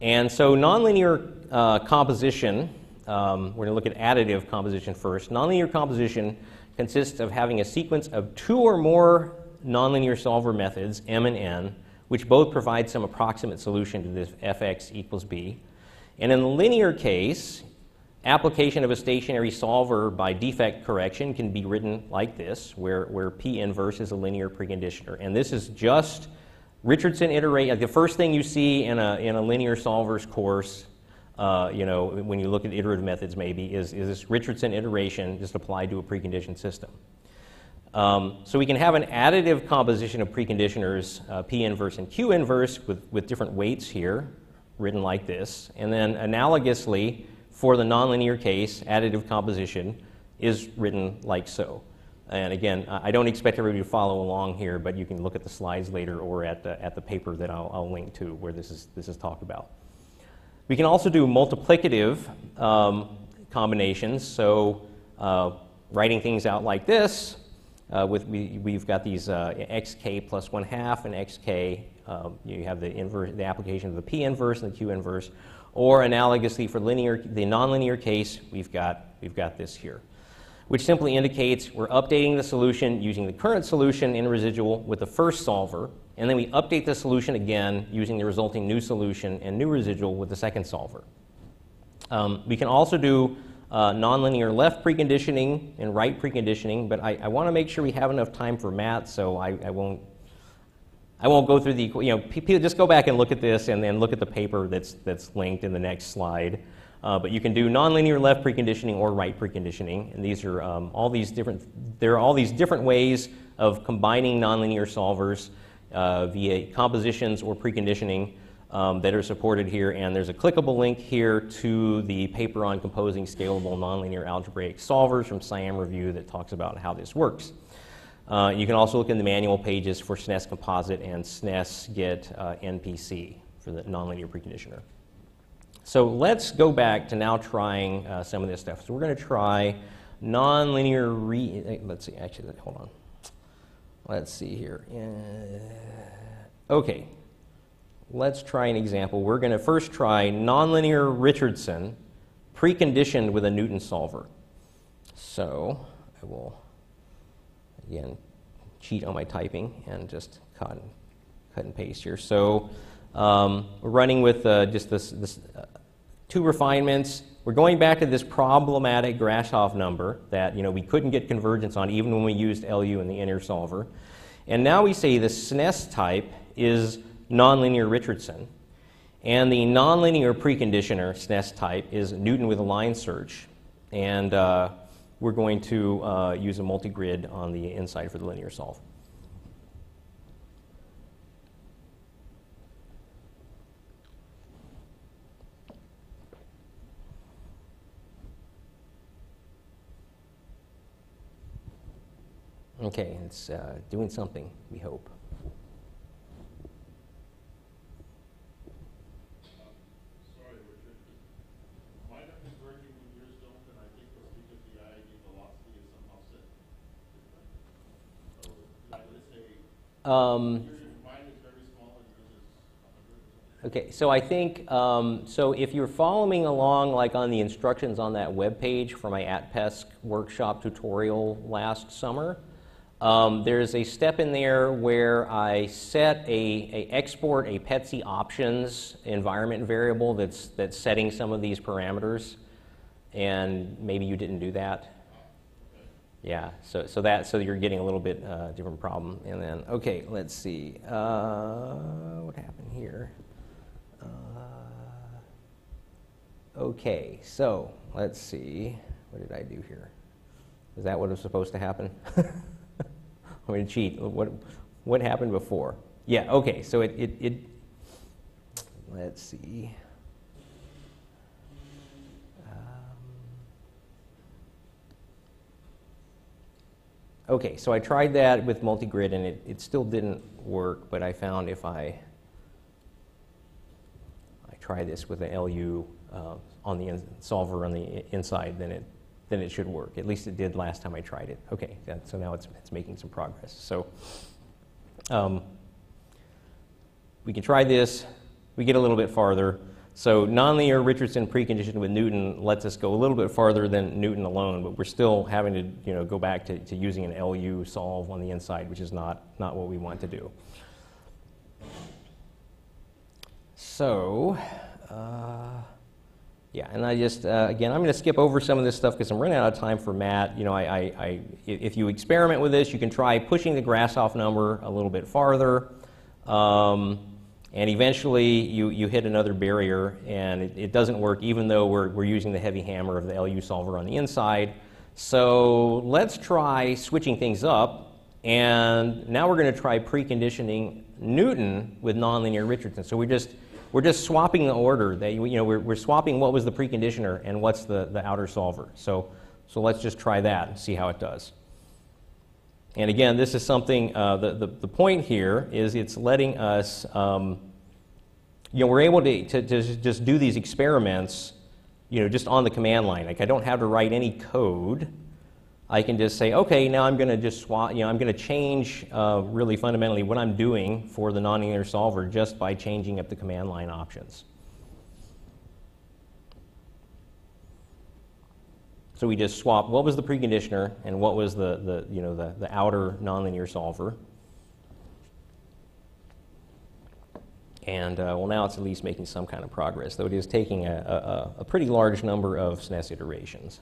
And so nonlinear uh, composition um, we're going to look at additive composition first. Nonlinear composition consists of having a sequence of two or more nonlinear solver methods, m and n, which both provide some approximate solution to this fx equals b. And in the linear case, application of a stationary solver by defect correction can be written like this, where, where P inverse is a linear preconditioner. And this is just Richardson iterate. The first thing you see in a, in a linear solvers course uh, you know, when you look at iterative methods maybe, is, is this Richardson iteration just applied to a preconditioned system. Um, so we can have an additive composition of preconditioners, uh, P inverse and Q inverse, with, with different weights here, written like this. And then analogously, for the nonlinear case, additive composition is written like so. And again, I don't expect everybody to follow along here, but you can look at the slides later or at the, at the paper that I'll, I'll link to where this is, this is talked about. We can also do multiplicative um, combinations. So uh, writing things out like this, uh, with we, have got these uh, xk plus 1 half and xk. Um, you have the, inverse, the application of the p inverse and the q inverse. Or analogously for linear, the nonlinear case, we've got, we've got this here. which simply indicates we're updating the solution using the current solution in residual with the first solver, and then we update the solution again using the resulting new solution and new residual with the second solver. Um, we can also do uh, nonlinear left preconditioning and right preconditioning, but I, I want to make sure we have enough time for math, so I, I won't I won't go through the, you know, people just go back and look at this and then look at the paper that's, that's linked in the next slide. Uh, but you can do nonlinear left preconditioning or right preconditioning, and these are um, all these different. There are all these different ways of combining nonlinear solvers uh, via compositions or preconditioning um, that are supported here. And there's a clickable link here to the paper on composing scalable nonlinear algebraic solvers from SIAM Review that talks about how this works. Uh, you can also look in the manual pages for SNES Composite and SNES Get uh, NPC for the nonlinear preconditioner. So let's go back to now trying uh, some of this stuff. So we're going to try nonlinear re. Eh, let's see. Actually, hold on. Let's see here. Uh, okay. Let's try an example. We're going to first try nonlinear Richardson preconditioned with a Newton solver. So I will again cheat on my typing and just cut, cut and paste here. So um, we're running with uh, just this, this uh, two refinements. We're going back to this problematic Grashof number that you know we couldn't get convergence on even when we used LU in the inner solver. And now we say the SNES type is nonlinear Richardson. And the nonlinear preconditioner SNES type is Newton with a line search. And uh, we're going to uh, use a multi-grid on the inside for the linear solve. Okay, it's uh, doing something, we hope. Sorry, Richard. Mine are converging with yours don't, and I think that's because the lid velocity is somehow set different. So, like, let's say, Um, yours, mine is very small it's yours is a hundred or something. Okay, so I think, um, so if you're following along like on the instructions on that web page for my ATPESC workshop tutorial last summer, um, there's a step in there where I set a, a export a PETSc options environment variable that's, that's setting some of these parameters, and maybe you didn't do that. Yeah, so, so that so you're getting a little bit uh, different problem. And then, okay, let's see. Uh, what happened here? Uh, okay, so let's see. What did I do here? Is that what was supposed to happen? I'm going to cheat. What, what happened before? Yeah, okay, so it, it, it let's see. Um, okay, so I tried that with multi-grid and it, it still didn't work, but I found if I, I try this with an LU uh, on the in- solver on the inside, then it, then it should work. At least it did last time I tried it. Okay, that, so now it's, it's making some progress. So um, we can try this. We get a little bit farther. So nonlinear Richardson preconditioned with Newton lets us go a little bit farther than Newton alone, but we're still having to you know, go back to, to using an LU solve on the inside, which is not, not what we want to do. So, uh, yeah, and I just, uh, again, I'm going to skip over some of this stuff because I'm running out of time for Matt. You know, I, I, I, if you experiment with this, you can try pushing the Grashof number a little bit farther. Um, and eventually you, you hit another barrier and it, it, doesn't work even though we're, we're using the heavy hammer of the LU solver on the inside. So let's try switching things up. And now we're going to try preconditioning Newton with nonlinear Richardson. So we just we're just swapping the order. That, you know, we're, we're swapping what was the preconditioner and what's the, the outer solver. So, so let's just try that and see how it does. And again, this is something, uh, the, the, the, point here is it's letting us, um, you know, we're able to, to, to just do these experiments, you know, just on the command line. Like I don't have to write any code. I can just say, okay, now I'm going to just swap, you know, I'm going to change uh, really fundamentally what I'm doing for the nonlinear solver just by changing up the command line options. So we just swap what was the preconditioner and what was the, the, you know, the, the outer nonlinear solver. And uh, well, now it's at least making some kind of progress, though it is taking a, a, a pretty large number of SNES iterations.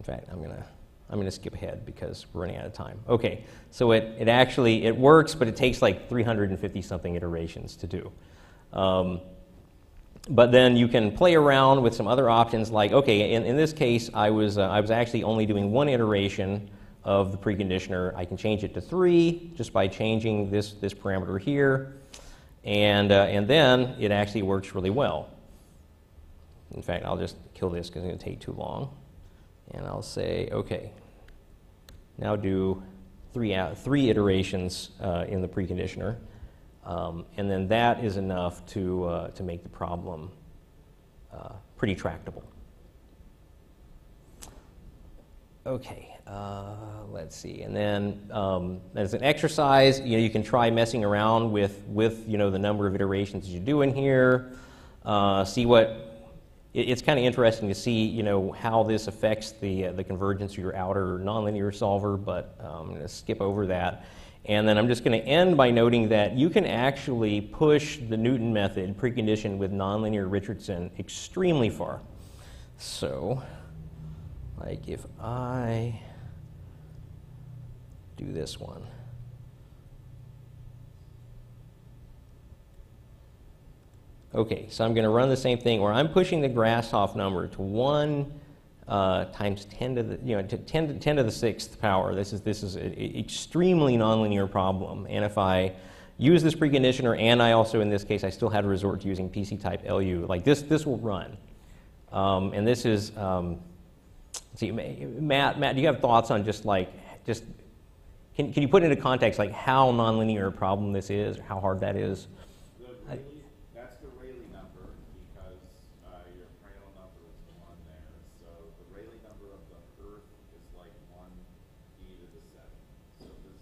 In fact, I'm gonna I'm gonna skip ahead because we're running out of time. Okay, so it, it actually it works, but it takes like 350 something iterations to do. Um, but then you can play around with some other options like, okay, in, in this case, I was, uh, I was actually only doing one iteration of the preconditioner. I can change it to three just by changing this, this parameter here. And, uh, and then it actually works really well. In fact, I'll just kill this because it's going to take too long. And I'll say, okay, now do three, three iterations uh, in the preconditioner. Um, and then that is enough to, uh, to make the problem uh, pretty tractable. Okay, uh, let's see. And then um, as an exercise, you know, you can try messing around with, with you know, the number of iterations you do in here. Uh, see what, it's kind of interesting to see, you know, how this affects the, uh, the convergence of your outer nonlinear solver, but um, I'm going to skip over that. And then I'm just going to end by noting that you can actually push the Newton method preconditioned with nonlinear Richardson extremely far. So, like if I do this one. Okay, so I'm going to run the same thing where I'm pushing the Grashof number to 1 uh, times 10 to the, you know, to 10, to 10 to the sixth power. This is, this is an extremely nonlinear problem. And if I use this preconditioner and I also, in this case, I still had to resort to using PC type LU, like this, this will run. Um, and this is, um, see, Matt, Matt, do you have thoughts on just like, just, can, can you put into context like how nonlinear a problem this is, or how hard that is?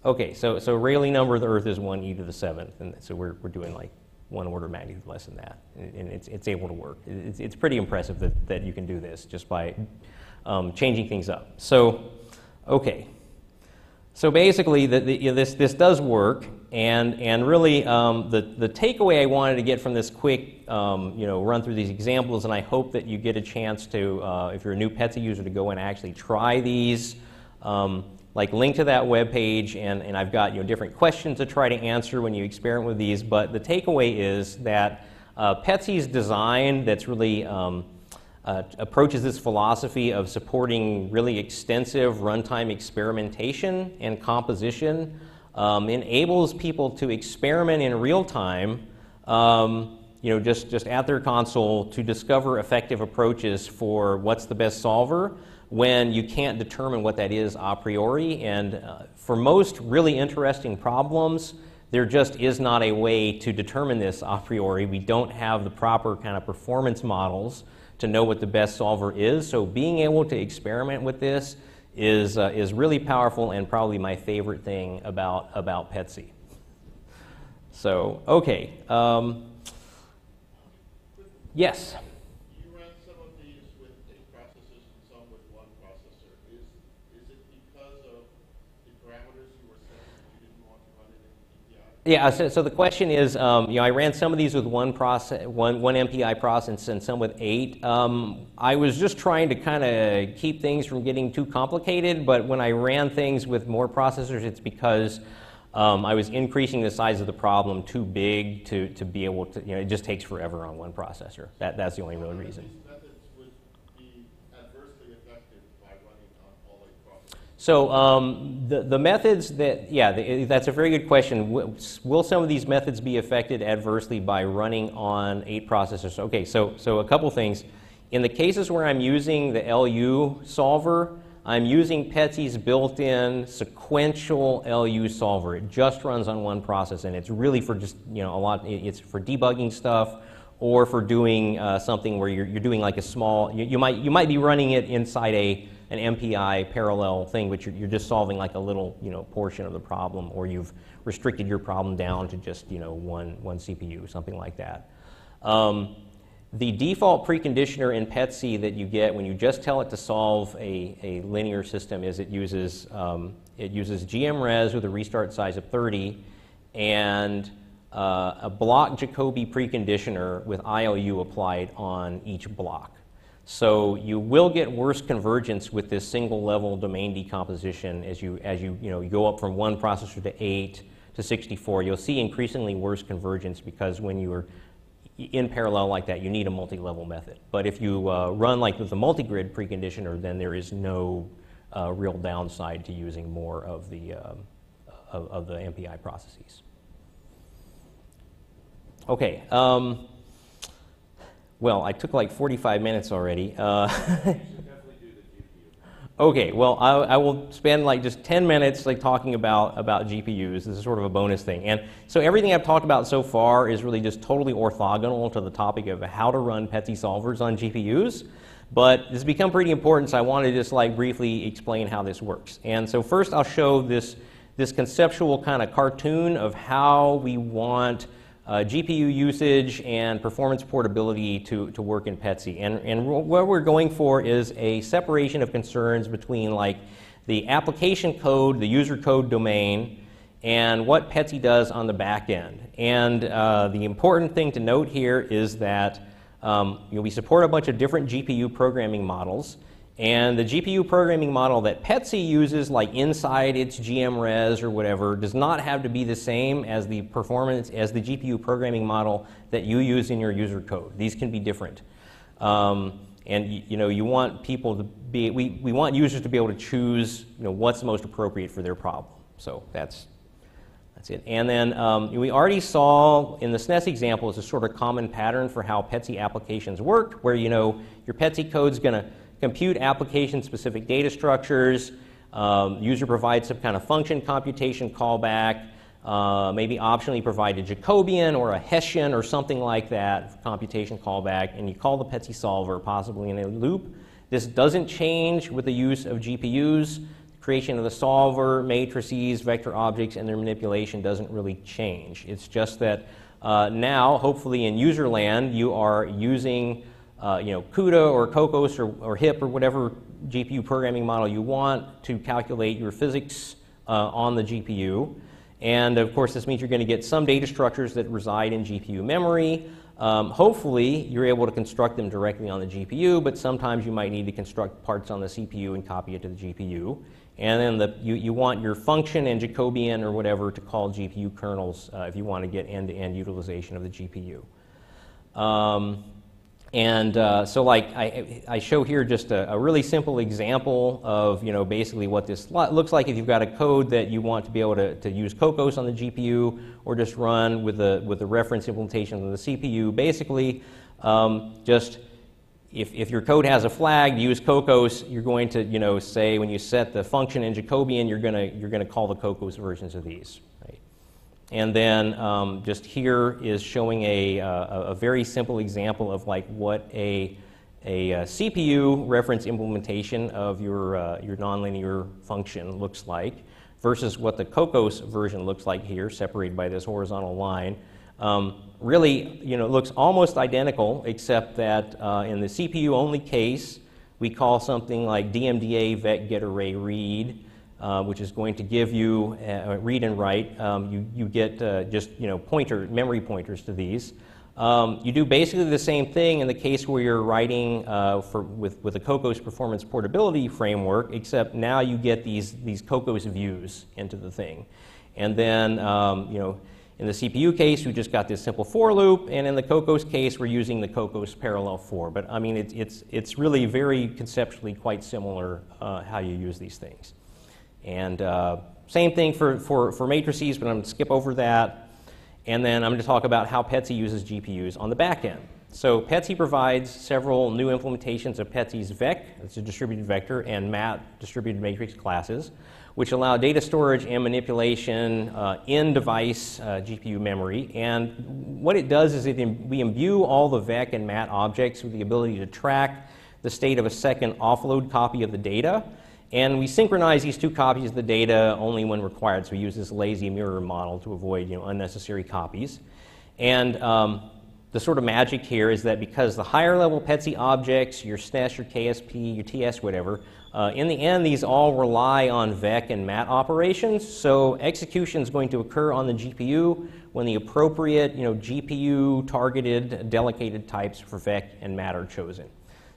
Okay, so, so Rayleigh number of the Earth is 1 e to the 7th, and so we're, we're doing like one order of magnitude less than that, and, and it's, it's able to work. It's, it's pretty impressive that, that you can do this just by um, changing things up. So, okay. So basically, the, the, you know, this, this does work, and, and really um, the, the takeaway I wanted to get from this quick um, you know, run through these examples, and I hope that you get a chance to, uh, if you're a new PETSc user, to go and actually try these. Um, like link to that web page, and, and I've got you know, different questions to try to answer when you experiment with these. But the takeaway is that uh, PETSc's design that's really um, uh, approaches this philosophy of supporting really extensive runtime experimentation and composition um, enables people to experiment in real time um, you know, just, just at their console to discover effective approaches for what's the best solver when you can't determine what that is a priori. And uh, for most really interesting problems, there just is not a way to determine this a priori. We don't have the proper kind of performance models to know what the best solver is. So being able to experiment with this is, uh, is really powerful and probably my favorite thing about, about PETSc. So, okay. Um, yes? Yeah, so, so, the question is, um, you know, I ran some of these with one process, one, one MPI process and some with eight. Um, I was just trying to kind of keep things from getting too complicated, but when I ran things with more processors, it's because um, I was increasing the size of the problem too big to, to be able to, you know, it just takes forever on one processor. That, that's the only real reason. So um, the, the methods that, yeah, the, that's a very good question. Will some of these methods be affected adversely by running on eight processors? Okay, so, so a couple things. In the cases where I'm using the LU solver, I'm using PETSc's built-in sequential LU solver. It just runs on one process, and it's really for just, you know, a lot, it's for debugging stuff or for doing uh, something where you're, you're doing like a small, you, you, might, you might be running it inside a, an MPI parallel thing, which you're, you're, just solving like a little you know, portion of the problem, or you've restricted your problem down to just you know, one, one CPU, something like that. Um, the default preconditioner in PETSc that you get when you just tell it to solve a, a linear system is it uses, um, it uses GMRes with a restart size of 30 and uh, a block Jacobi preconditioner with ILU applied on each block. So you will get worse convergence with this single level domain decomposition as you, as you, you, know, you go up from one processor to 8 to 64. You'll see increasingly worse convergence because when you're in parallel like that, you need a multi-level method. But if you uh, run like with the multi-grid preconditioner, then there is no uh, real downside to using more of the, um, of, of, the MPI processes. Okay. Um, well, I took like 45 minutes already. Uh, Okay, well, I, I, will spend like just 10 minutes like talking about, about GPUs. This is sort of a bonus thing. And so everything I've talked about so far is really just totally orthogonal to the topic of how to run PETSc solvers on GPUs. But this has become pretty important, so I want to just like briefly explain how this works. And so first I'll show this, this conceptual kind of cartoon of how we want GPU usage and performance portability to, to work in PETSc. And, and what we're going for is a separation of concerns between like the application code, the user code domain, and what PETSc does on the back end. And uh, the important thing to note here is that um, you know, we support a bunch of different GPU programming models. And the GPU programming model that PETSc uses, like inside its GMRes or whatever, does not have to be the same as the performance, as the GPU programming model that you use in your user code. These can be different. Um, and you, know, you want people to be, we, we want users to be able to choose you know, what's most appropriate for their problem. So that's, that's it. And then um, we already saw in the SNES example, it's a sort of common pattern for how PETSc applications work, where you know your PETSc code's going to compute application-specific data structures. Um, user provides some kind of function computation callback. Uh, maybe optionally provide a Jacobian or a Hessian or something like that computation callback, and you call the PETSc solver possibly in a loop. This doesn't change with the use of GPUs. The creation of the solver, matrices, vector objects, and their manipulation doesn't really change. It's just that uh, now, hopefully in user land, you are using uh, you know, CUDA or Kokkos or, or HIP or whatever GPU programming model you want to calculate your physics uh, on the GPU. And of course, this means you're going to get some data structures that reside in GPU memory. Um, hopefully, you're able to construct them directly on the GPU, but sometimes you might need to construct parts on the CPU and copy it to the GPU. And then the, you, you want your function and Jacobian or whatever to call GPU kernels uh, if you want to get end-to-end -end utilization of the GPU. Um, and uh, so like I, I, show here just a, a, really simple example of you know basically what this looks like if you've got a code that you want to be able to, to use Kokkos on the GPU or just run with the, with the reference implementation on the CPU. Basically, um, just if, if your code has a flag, to use Kokkos, you're going to you know say when you set the function in Jacobian, you're going to you're going to call the Kokkos versions of these. And then um, just here is showing a, uh, a very simple example of like what a, a, a uh, CPU reference implementation of your, uh, your nonlinear function looks like versus what the Kokkos version looks like here, separated by this horizontal line. Um, really, you know, looks almost identical, except that uh, in the CPU-only case, we call something like DMDA Vec get array read, uh, which is going to give you uh, read and write. Um, you, you get uh, just you know pointer memory pointers to these. Um, you do basically the same thing in the case where you're writing uh, for, with, with the Kokkos performance portability framework, except now you get these, these Kokkos views into the thing. And then, um, you know, in the CPU case, we just got this simple for loop, and in the Kokkos case, we're using the Kokkos parallel for. But I mean, it, it's, it's really very conceptually quite similar uh, how you use these things. And uh, same thing for, for, for matrices, but I'm going to skip over that. And then I'm going to talk about how PETSc uses GPUs on the back end. So PETSc provides several new implementations of PETSc's VEC, it's a distributed vector, and MAT, distributed matrix classes, which allow data storage and manipulation uh, in device uh, GPU memory. And what it does is it Im we imbue all the VEC and MAT objects with the ability to track the state of a second offload copy of the data and we synchronize these two copies of the data only when required. So we use this lazy mirror model to avoid you know, unnecessary copies. And um, the sort of magic here is that because the higher level PETSc objects, your SNES, your KSP, your TS, whatever, uh, in the end, these all rely on VEC and MAT operations. So execution is going to occur on the GPU when the appropriate, you know, GPU targeted delegated types for VEC and MAT are chosen.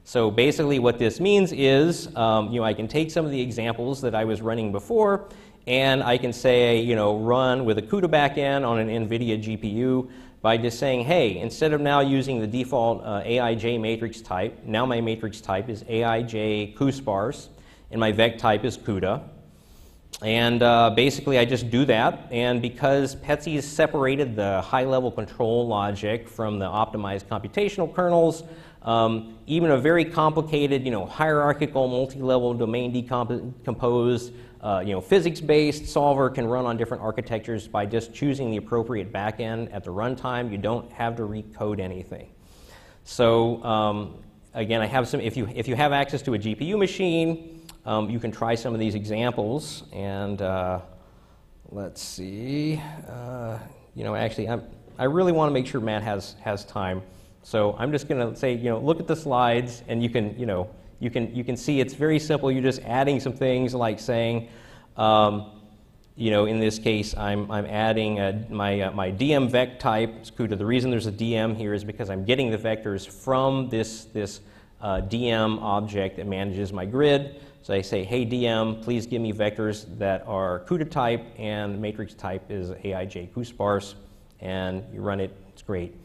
So basically, what this means is, um, you know, I can take some of the examples that I was running before, and I can say, you know, run with a CUDA backend on an NVIDIA GPU by just saying, hey, instead of now using the default uh, AIJ matrix type, now my matrix type is AIJ cuSparse, and my vec type is CUDA. And uh, basically, I just do that. And because PETSc has separated the high level control logic from the optimized computational kernels, um, even a very complicated, you know, hierarchical, multi-level, domain decomposed uh, you know, physics-based solver can run on different architectures by just choosing the appropriate backend at the runtime. You don't have to recode anything. So um, again, I have some. If you if you have access to a GPU machine, um, you can try some of these examples. And uh, let's see. Uh, you know, actually, I'm, I really want to make sure Matt has has time. So I'm just going to say, you know, look at the slides, and you can, you know, you can, you can see it's very simple. You're just adding some things like saying, um, you know, in this case, I'm, I'm adding a, my, uh, my DM vec type. CUDA. The reason there's a DM here is because I'm getting the vectors from this, this uh, DM object that manages my grid. So I say, hey DM, please give me vectors that are CUDA type and matrix type is AIJ cuSparse, and you run it, it's great.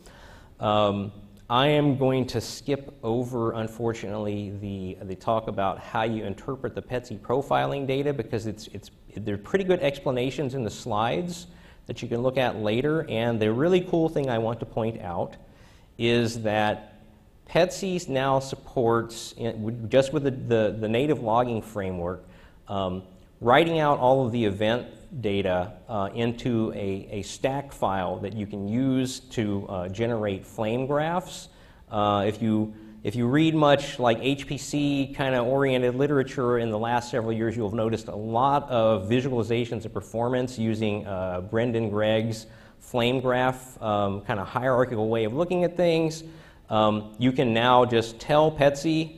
Um, I am going to skip over, unfortunately, the, the talk about how you interpret the PETSc profiling data because it's, it's, there are pretty good explanations in the slides that you can look at later. And the really cool thing I want to point out is that PETSc now supports, just with the, the, the native logging framework, um, writing out all of the event data uh, into a, a, stack file that you can use to uh, generate flame graphs. Uh, if, you, if you read much like HPC kind of oriented literature in the last several years, you'll have noticed a lot of visualizations of performance using uh, Brendan Gregg's flame graph um, kind of hierarchical way of looking at things. Um, you can now just tell PETSc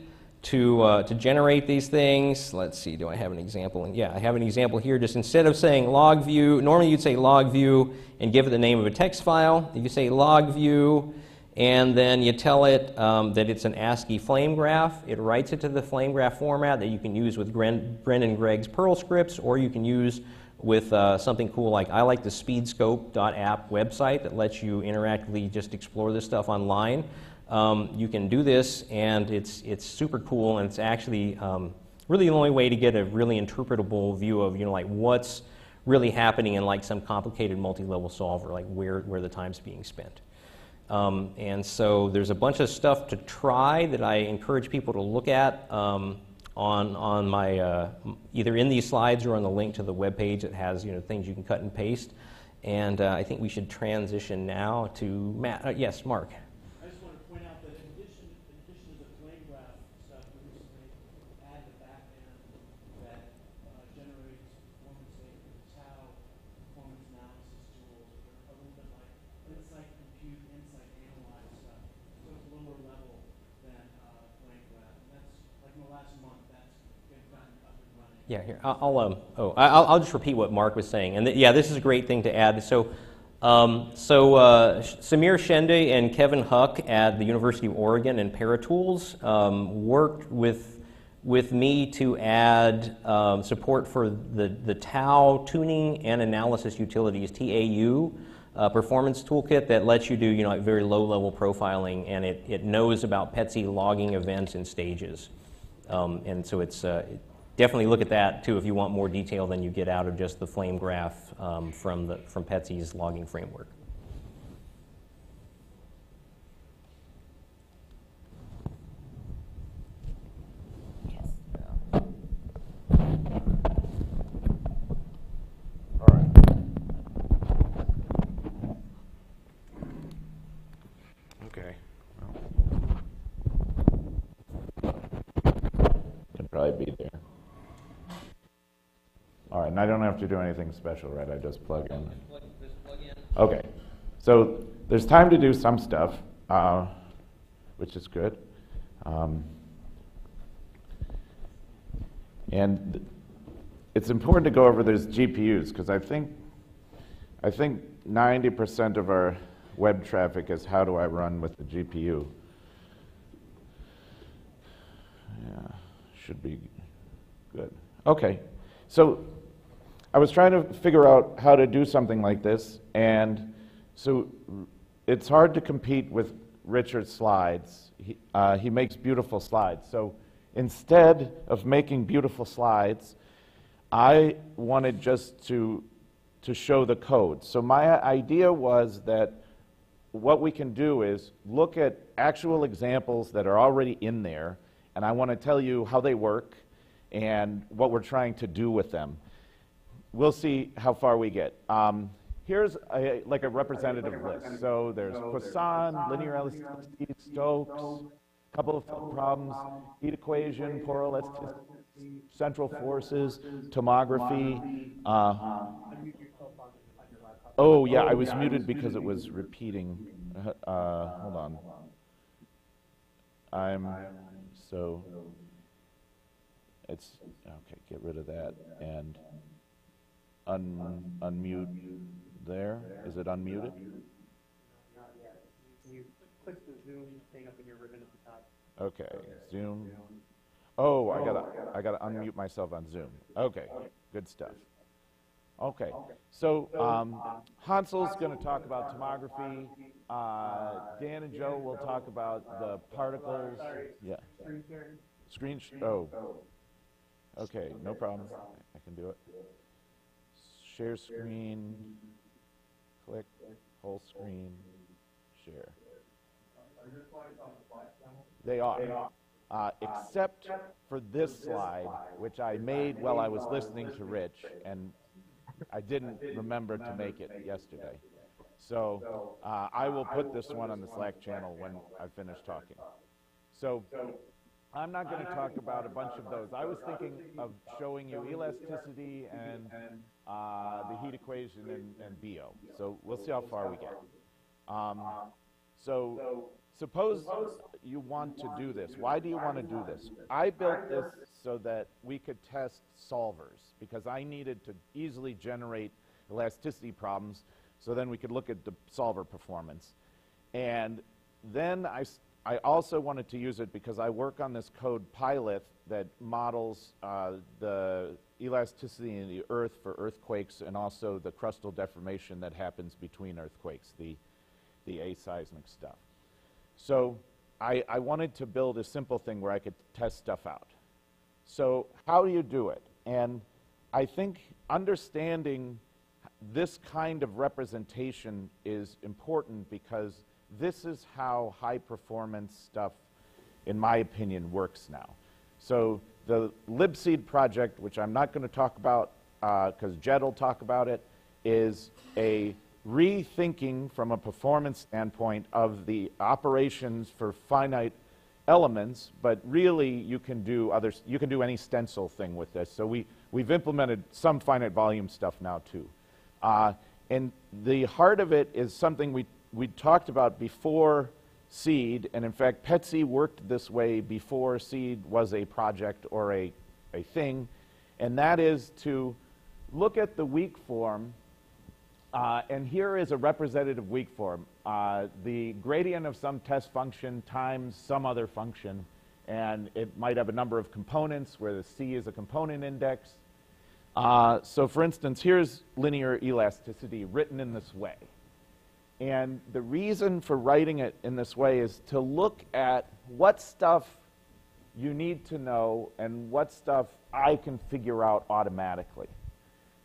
to, uh, to generate these things. Let's see, do I have an example? Yeah, I have an example here. Just instead of saying log view, normally you'd say log view and give it the name of a text file. You say log view, and then you tell it um, that it's an ASCII flame graph. It writes it to the flame graph format that you can use with Brendan Gregg's Perl scripts, or you can use with uh, something cool like I like the speedscope.app website that lets you interactively just explore this stuff online. Um, you can do this, and it's, it's super cool, and it's actually um, really the only way to get a really interpretable view of, you know, like what's really happening in like some complicated multi-level solver, like where, where the time's being spent. Um, and so there's a bunch of stuff to try that I encourage people to look at um, on, on my, uh, either in these slides or on the link to the web page that has, you know, things you can cut and paste. And uh, I think we should transition now to Matt. Uh, yes, Mark. Yeah, here, I'll, um, oh, I'll, I'll, just repeat what Mark was saying. And th- yeah, this is a great thing to add. So, um, so uh, Sameer Shende and Kevin Huck at the University of Oregon and ParaTools um, worked with, with me to add um, support for the, the TAU tuning and analysis utilities, TAU, uh, performance toolkit that lets you do you know, like very low level profiling and it, it knows about PETSc logging events and stages. Um, and so it's, uh, definitely look at that too if you want more detail than you get out of just the flame graph um, from, the, from PETSc's logging framework. probably be there. All right, and I don't have to do anything special, right? I just plug in. Just plug, just plug in. Okay, so there's time to do some stuff. uh, which is good. Um, and it's important to go over those GPUs because I think I think 90% of our web traffic is how do I run with the GPU. Yeah, should be good. Okay, so I was trying to figure out how to do something like this, and so it's hard to compete with Richard's slides. He, uh, he makes beautiful slides. So instead of making beautiful slides, I wanted just to, to show the code. So my idea was that what we can do is look at actual examples that are already in there, and I want to tell you how they work and what we're trying to do with them. We'll see how far we get. Um, here's a, like a representative list. So there's Poisson, linear elasticity, Stokes, couple of problems, heat equation, poroelasticity, central forces, tomography. Uh, oh, yeah, I was muted because it was repeating. Uh, hold on. I'm so it's okay. Get rid of that and un, unmute there. Is it unmuted? Not yet. You click the Zoom thing up in your ribbon at the top? Okay, Zoom. Oh, I gotta, I gotta unmute myself on Zoom. Okay, good stuff. Okay, so um, Hansel's going to talk about tomography. Uh, Dan and Joe will talk about the particles. Yeah. Screen sharing? Screen. Sh- oh. Okay, no problem. I can do it. Share screen. Click. Whole screen. Share. They are. Uh, except for this slide, which I made while I was listening to Rich, and I didn't remember to make it yesterday. So uh, I will put this one on the Slack channel when I finish talking. So I'm not going to talk about a bunch of those. I was thinking of showing you elasticity and uh, the heat equation and, and BO. So we'll see how far we get. Um, so suppose you want to do this. Why do you want to do this? I built this so that we could test solvers because I needed to easily generate elasticity problems so then we could look at the solver performance. And then I, I also wanted to use it because I work on this code PyLith that models uh, the elasticity in the earth for earthquakes and also the crustal deformation that happens between earthquakes, the, the aseismic stuff. So I, I wanted to build a simple thing where I could test stuff out. So how do you do it? And I think understanding this kind of representation is important because this is how high performance stuff, in my opinion, works now. So the libCEED project, which I'm not going to talk about because uh, Jed will talk about it, is a rethinking from a performance standpoint of the operations for finite elements, but really you can do others, you can do any stencil thing with this. So we, we've implemented some finite volume stuff now too. Uh, and the heart of it is something we, we talked about before CEED, and in fact, PETSc worked this way before CEED was a project or a, a thing, and that is to look at the weak form, uh, and here is a representative weak form. Uh, the gradient of some test function times some other function, and it might have a number of components where the C is a component index. Uh, so for instance, here's linear elasticity written in this way. And the reason for writing it in this way is to look at what stuff you need to know and what stuff I can figure out automatically.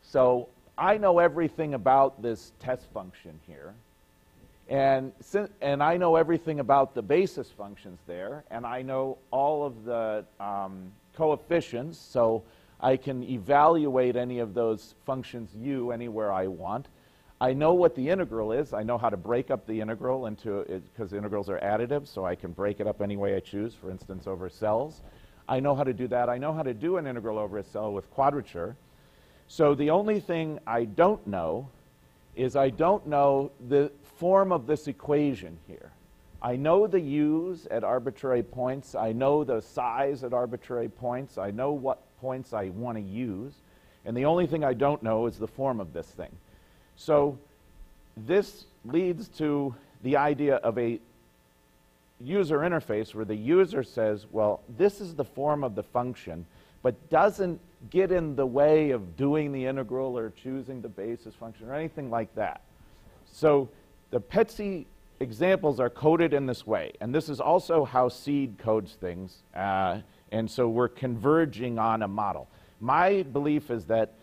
So I know everything about this test function here. And, and I know everything about the basis functions there, and I know all of the um, coefficients, so I can evaluate any of those functions u anywhere I want. I know what the integral is. I know how to break up the integral into, because integrals are additive, so I can break it up any way I choose, for instance, over cells. I know how to do that. I know how to do an integral over a cell with quadrature. So the only thing I don't know is I don't know the form of this equation here. I know the u's at arbitrary points. I know the size at arbitrary points. I know what points I want to use. And the only thing I don't know is the form of this thing. So this leads to the idea of a user interface where the user says, well, this is the form of the function, but doesn't get in the way of doing the integral or choosing the basis function or anything like that. So the PETSc examples are coded in this way, and this is also how CEED codes things, uh, and so we're converging on a model. My belief is that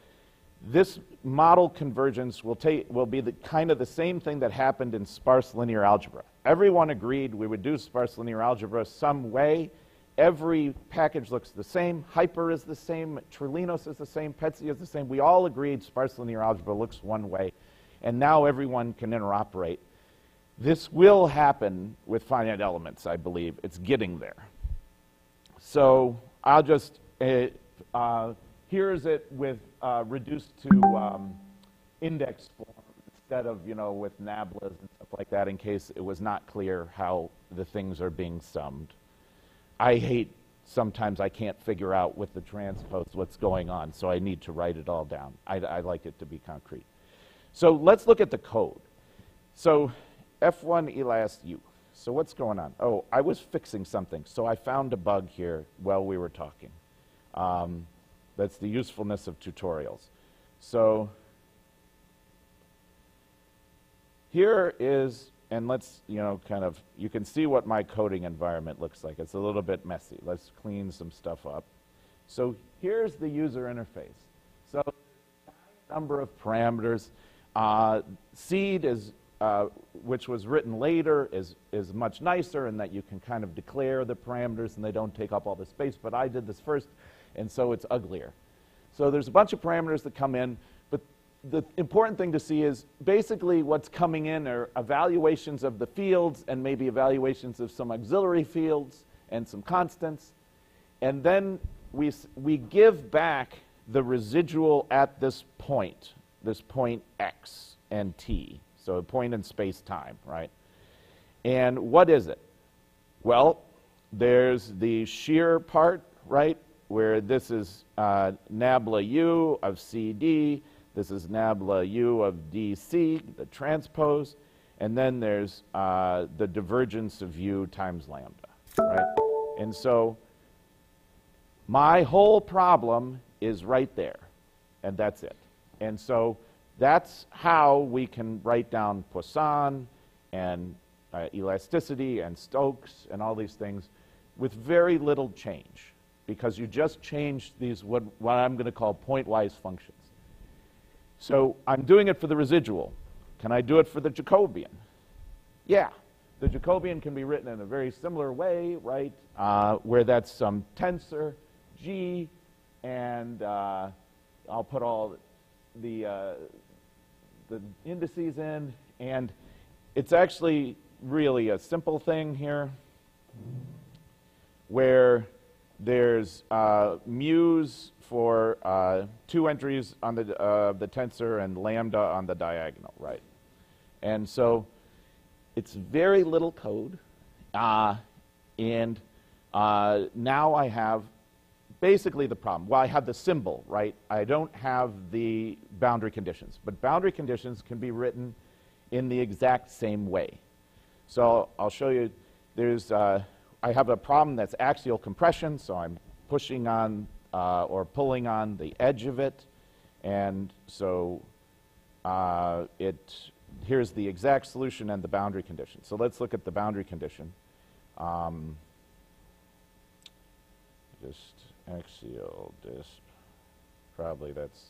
this model convergence will, take, will be the, kind of the same thing that happened in sparse linear algebra. Everyone agreed we would do sparse linear algebra some way. Every package looks the same. Hypre is the same. Trilinos is the same. PETSc is the same. We all agreed sparse linear algebra looks one way. And now everyone can interoperate. This will happen with finite elements, I believe. It's getting there. So I'll just, uh, uh, here's it with uh, reduced to um, index form instead of, you know, with nablas and stuff like that in case it was not clear how the things are being summed. I hate sometimes I can't figure out with the transpose what's going on, so I need to write it all down. I, I like it to be concrete. So let's look at the code. So F1 elast U. So what's going on? Oh, I was fixing something, so I found a bug here while we were talking. Um, that's the usefulness of tutorials. So here is, and let's, you know, kind of, you can see what my coding environment looks like. It's a little bit messy. Let's clean some stuff up. So here's the user interface. So number of parameters. Uh, CEED is, uh, which was written later, is, is much nicer in that you can kind of declare the parameters and they don't take up all the space. But I did this first, and so it's uglier. So there's a bunch of parameters that come in, but the important thing to see is basically what's coming in are evaluations of the fields and maybe evaluations of some auxiliary fields and some constants. And then we, we give back the residual at this point, this point x and t, so a point in space-time, right? And what is it? Well, there's the shear part, right? Where this is uh, nabla u of CD, this is nabla u of DC, the transpose, and then there's uh, the divergence of u times lambda, right? And so my whole problem is right there, and that's it. And so that's how we can write down Poisson and uh, elasticity and Stokes and all these things with very little change because you just changed these, what, what I'm going to call pointwise functions. So I'm doing it for the residual. Can I do it for the Jacobian? Yeah. The Jacobian can be written in a very similar way, right? Uh, where that's some tensor, G, and uh, I'll put all the, uh, the indices in. And it's actually really a simple thing here where there's uh, for uh, two entries on the, uh, the tensor and lambda on the diagonal, right? And so it's very little code. Uh, and uh, now I have basically the problem. Well, I have the symbol, right? I don't have the boundary conditions. But boundary conditions can be written in the exact same way. So I'll show you. There's uh, I have a problem that's axial compression, so I'm pushing on uh, or pulling on the edge of it. And so uh, it, here's the exact solution and the boundary condition. So let's look at the boundary condition. Um, just axial disp, probably that's,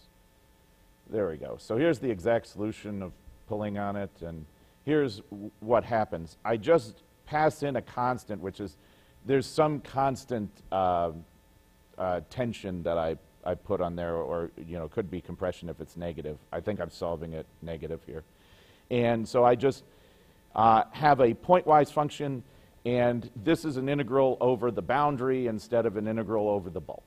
there we go. So here's the exact solution of pulling on it, and here's what happens. I just pass in a constant, which is there's some constant uh, uh, tension that I, I put on there, or you know, could be compression if it's negative. I think I'm solving it negative here. And so I just uh, have a pointwise function, and this is an integral over the boundary instead of an integral over the bulk.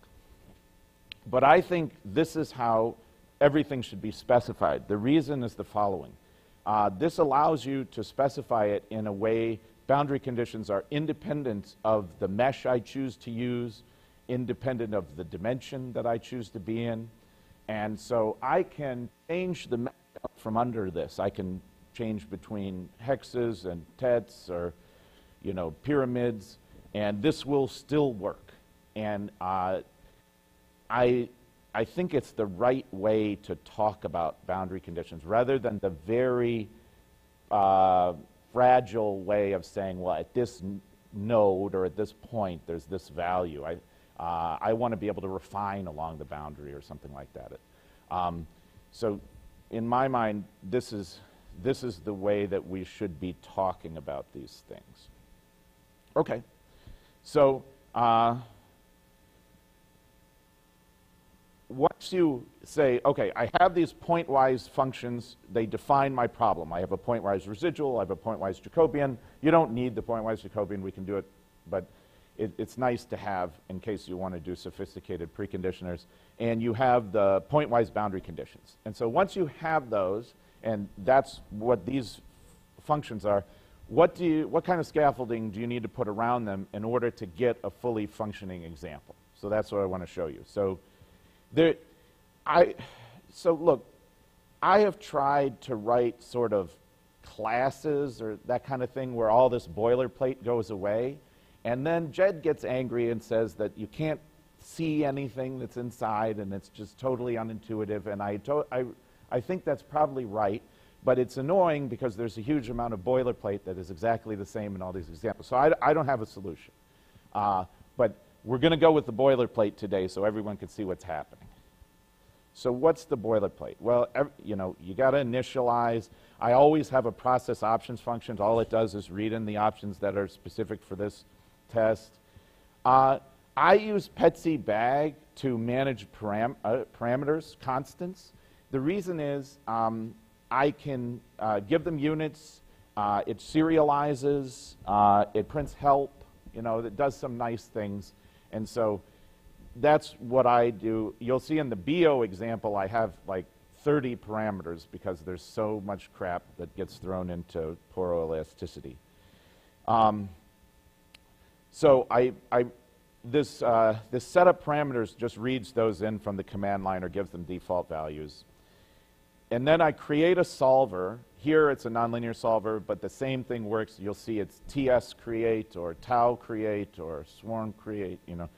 But I think this is how everything should be specified. The reason is the following. Uh, this allows you to specify it in a way boundary conditions are independent of the mesh I choose to use, independent of the dimension that I choose to be in. And so I can change the mesh from under this. I can change between hexes and tets or, you know, pyramids, and this will still work. And uh, I, I think it's the right way to talk about boundary conditions rather than the very uh, fragile way of saying, well, at this node or at this point, there's this value. I, uh, I want to be able to refine along the boundary or something like that. Um, so, in my mind, this is, this is the way that we should be talking about these things. Okay. So, uh, once you say, okay, I have these pointwise functions, they define my problem. I have a pointwise residual, I have a pointwise Jacobian. You don't need the pointwise Jacobian, we can do it, but it, it's nice to have in case you want to do sophisticated preconditioners. And you have the pointwise boundary conditions. And so once you have those, and that's what these functions are, what, do you, what kind of scaffolding do you need to put around them in order to get a fully functioning example? So that's what I want to show you. So there, I, so look, I have tried to write sort of classes or that kind of thing where all this boilerplate goes away. And then Jed gets angry and says that you can't see anything that's inside and it's just totally unintuitive. And I, to, I, I think that's probably right, but it's annoying because there's a huge amount of boilerplate that is exactly the same in all these examples. So I, I don't have a solution. Uh, but we're going to go with the boilerplate today so everyone can see what's happening. So what's the boilerplate? Well, ev- you know, you got to initialize. I always have a process options function. All it does is read in the options that are specific for this test. Uh, I use PETSc bag to manage param- uh, parameters, constants. The reason is um, I can uh, give them units. Uh, it serializes. uh, it prints help. You know, it does some nice things. And so that's what I do. You'll see in the BO example, I have like 30 parameters because there's so much crap that gets thrown into poroelasticity. Um, so I, I, this, uh, this setup parameters just reads those in from the command line or gives them default values. And then I create a solver. Here it's a nonlinear solver, but the same thing works. You'll see it's TS create or TAO create or swarm create, you know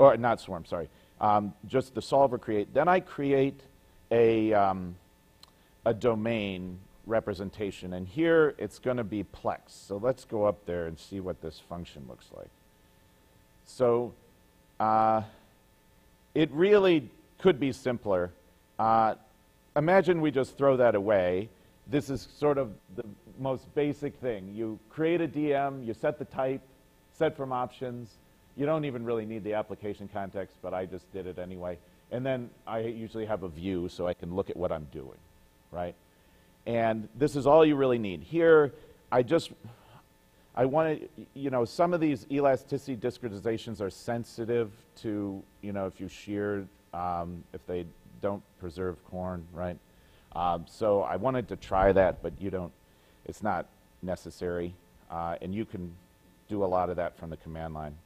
or not swarm, sorry, um, just the solver create. Then I create a, um, a domain representation, and here it's going to be plex. So let's go up there and see what this function looks like. So uh, it really could be simpler. Uh, imagine we just throw that away. This is sort of the most basic thing. You create a DM, you set the type, set from options, you don't even really need the application context, but I just did it anyway. And then I usually have a view so I can look at what I'm doing, right? And this is all you really need. Here, I just, I want to, you know, some of these elasticity discretizations are sensitive to, you know, if you shear, um, if they don't preserve corn, right? Um, so I wanted to try that, but you don't, it's not necessary. Uh, and you can do a lot of that from the command line.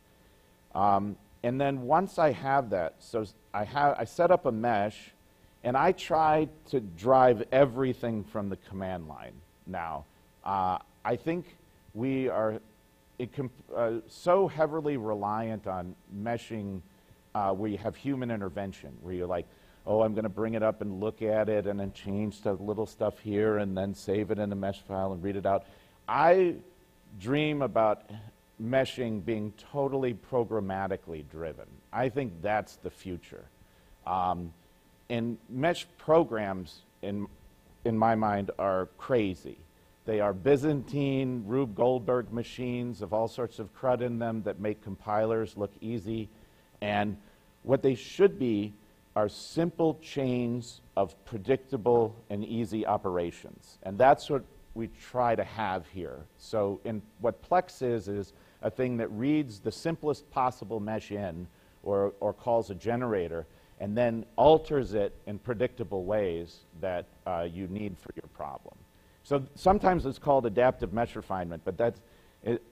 Um, and then once I have that, so I, have, I set up a mesh, and I try to drive everything from the command line now. Uh, I think we are uh, so heavily reliant on meshing uh, where you have human intervention, where you're like, oh, I'm going to bring it up and look at it and then change the little stuff here and then save it in a mesh file and read it out. I dream about meshing being totally programmatically driven. I think that's the future. Um, and mesh programs, in, in my mind, are crazy. They are Byzantine, Rube Goldberg machines of all sorts of crud in them that make compilers look easy. And what they should be are simple chains of predictable and easy operations. And that's what we try to have here. So in what Plex is, is a thing that reads the simplest possible mesh in or, or calls a generator and then alters it in predictable ways that uh, you need for your problem. So sometimes it's called adaptive mesh refinement, but that's, It,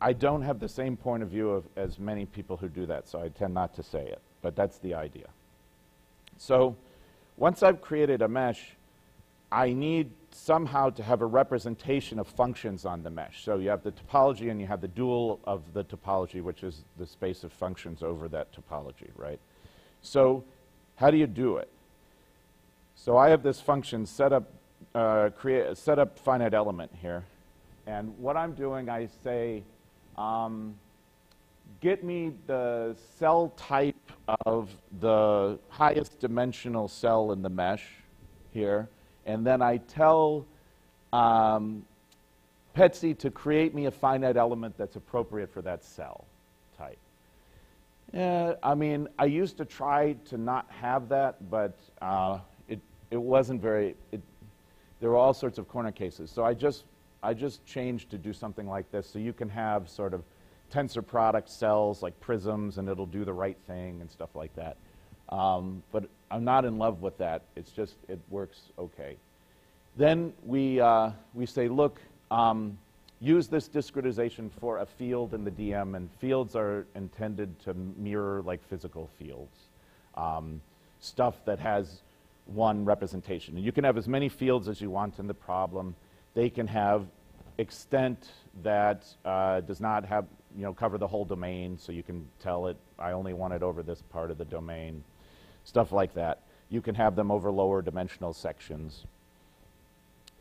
I don't have the same point of view of, as many people who do that, so I tend not to say it, but that's the idea. So once I've created a mesh, I need somehow to have a representation of functions on the mesh. So you have the topology and you have the dual of the topology, which is the space of functions over that topology, right? So how do you do it? So I have this function set up, uh, create, set up finite element here. And what I'm doing, I say, um, get me the cell type of the highest dimensional cell in the mesh here, and then I tell um, PETSc to create me a finite element that's appropriate for that cell type. Yeah, I mean, I used to try to not have that, but uh, it, it wasn't very, it, there were all sorts of corner cases. So I just, I just changed to do something like this so you can have sort of tensor product cells like prisms and it'll do the right thing and stuff like that. Um, but I'm not in love with that. It's just, it works okay. Then we, uh, we say, look, um, use this discretization for a field in the DM, and fields are intended to mirror like physical fields. Um, stuff that has one representation. And you can have as many fields as you want in the problem. They can have extent that uh, does not have, you know, cover the whole domain, so you can tell it, I only want it over this part of the domain, stuff like that. You can have them over lower dimensional sections.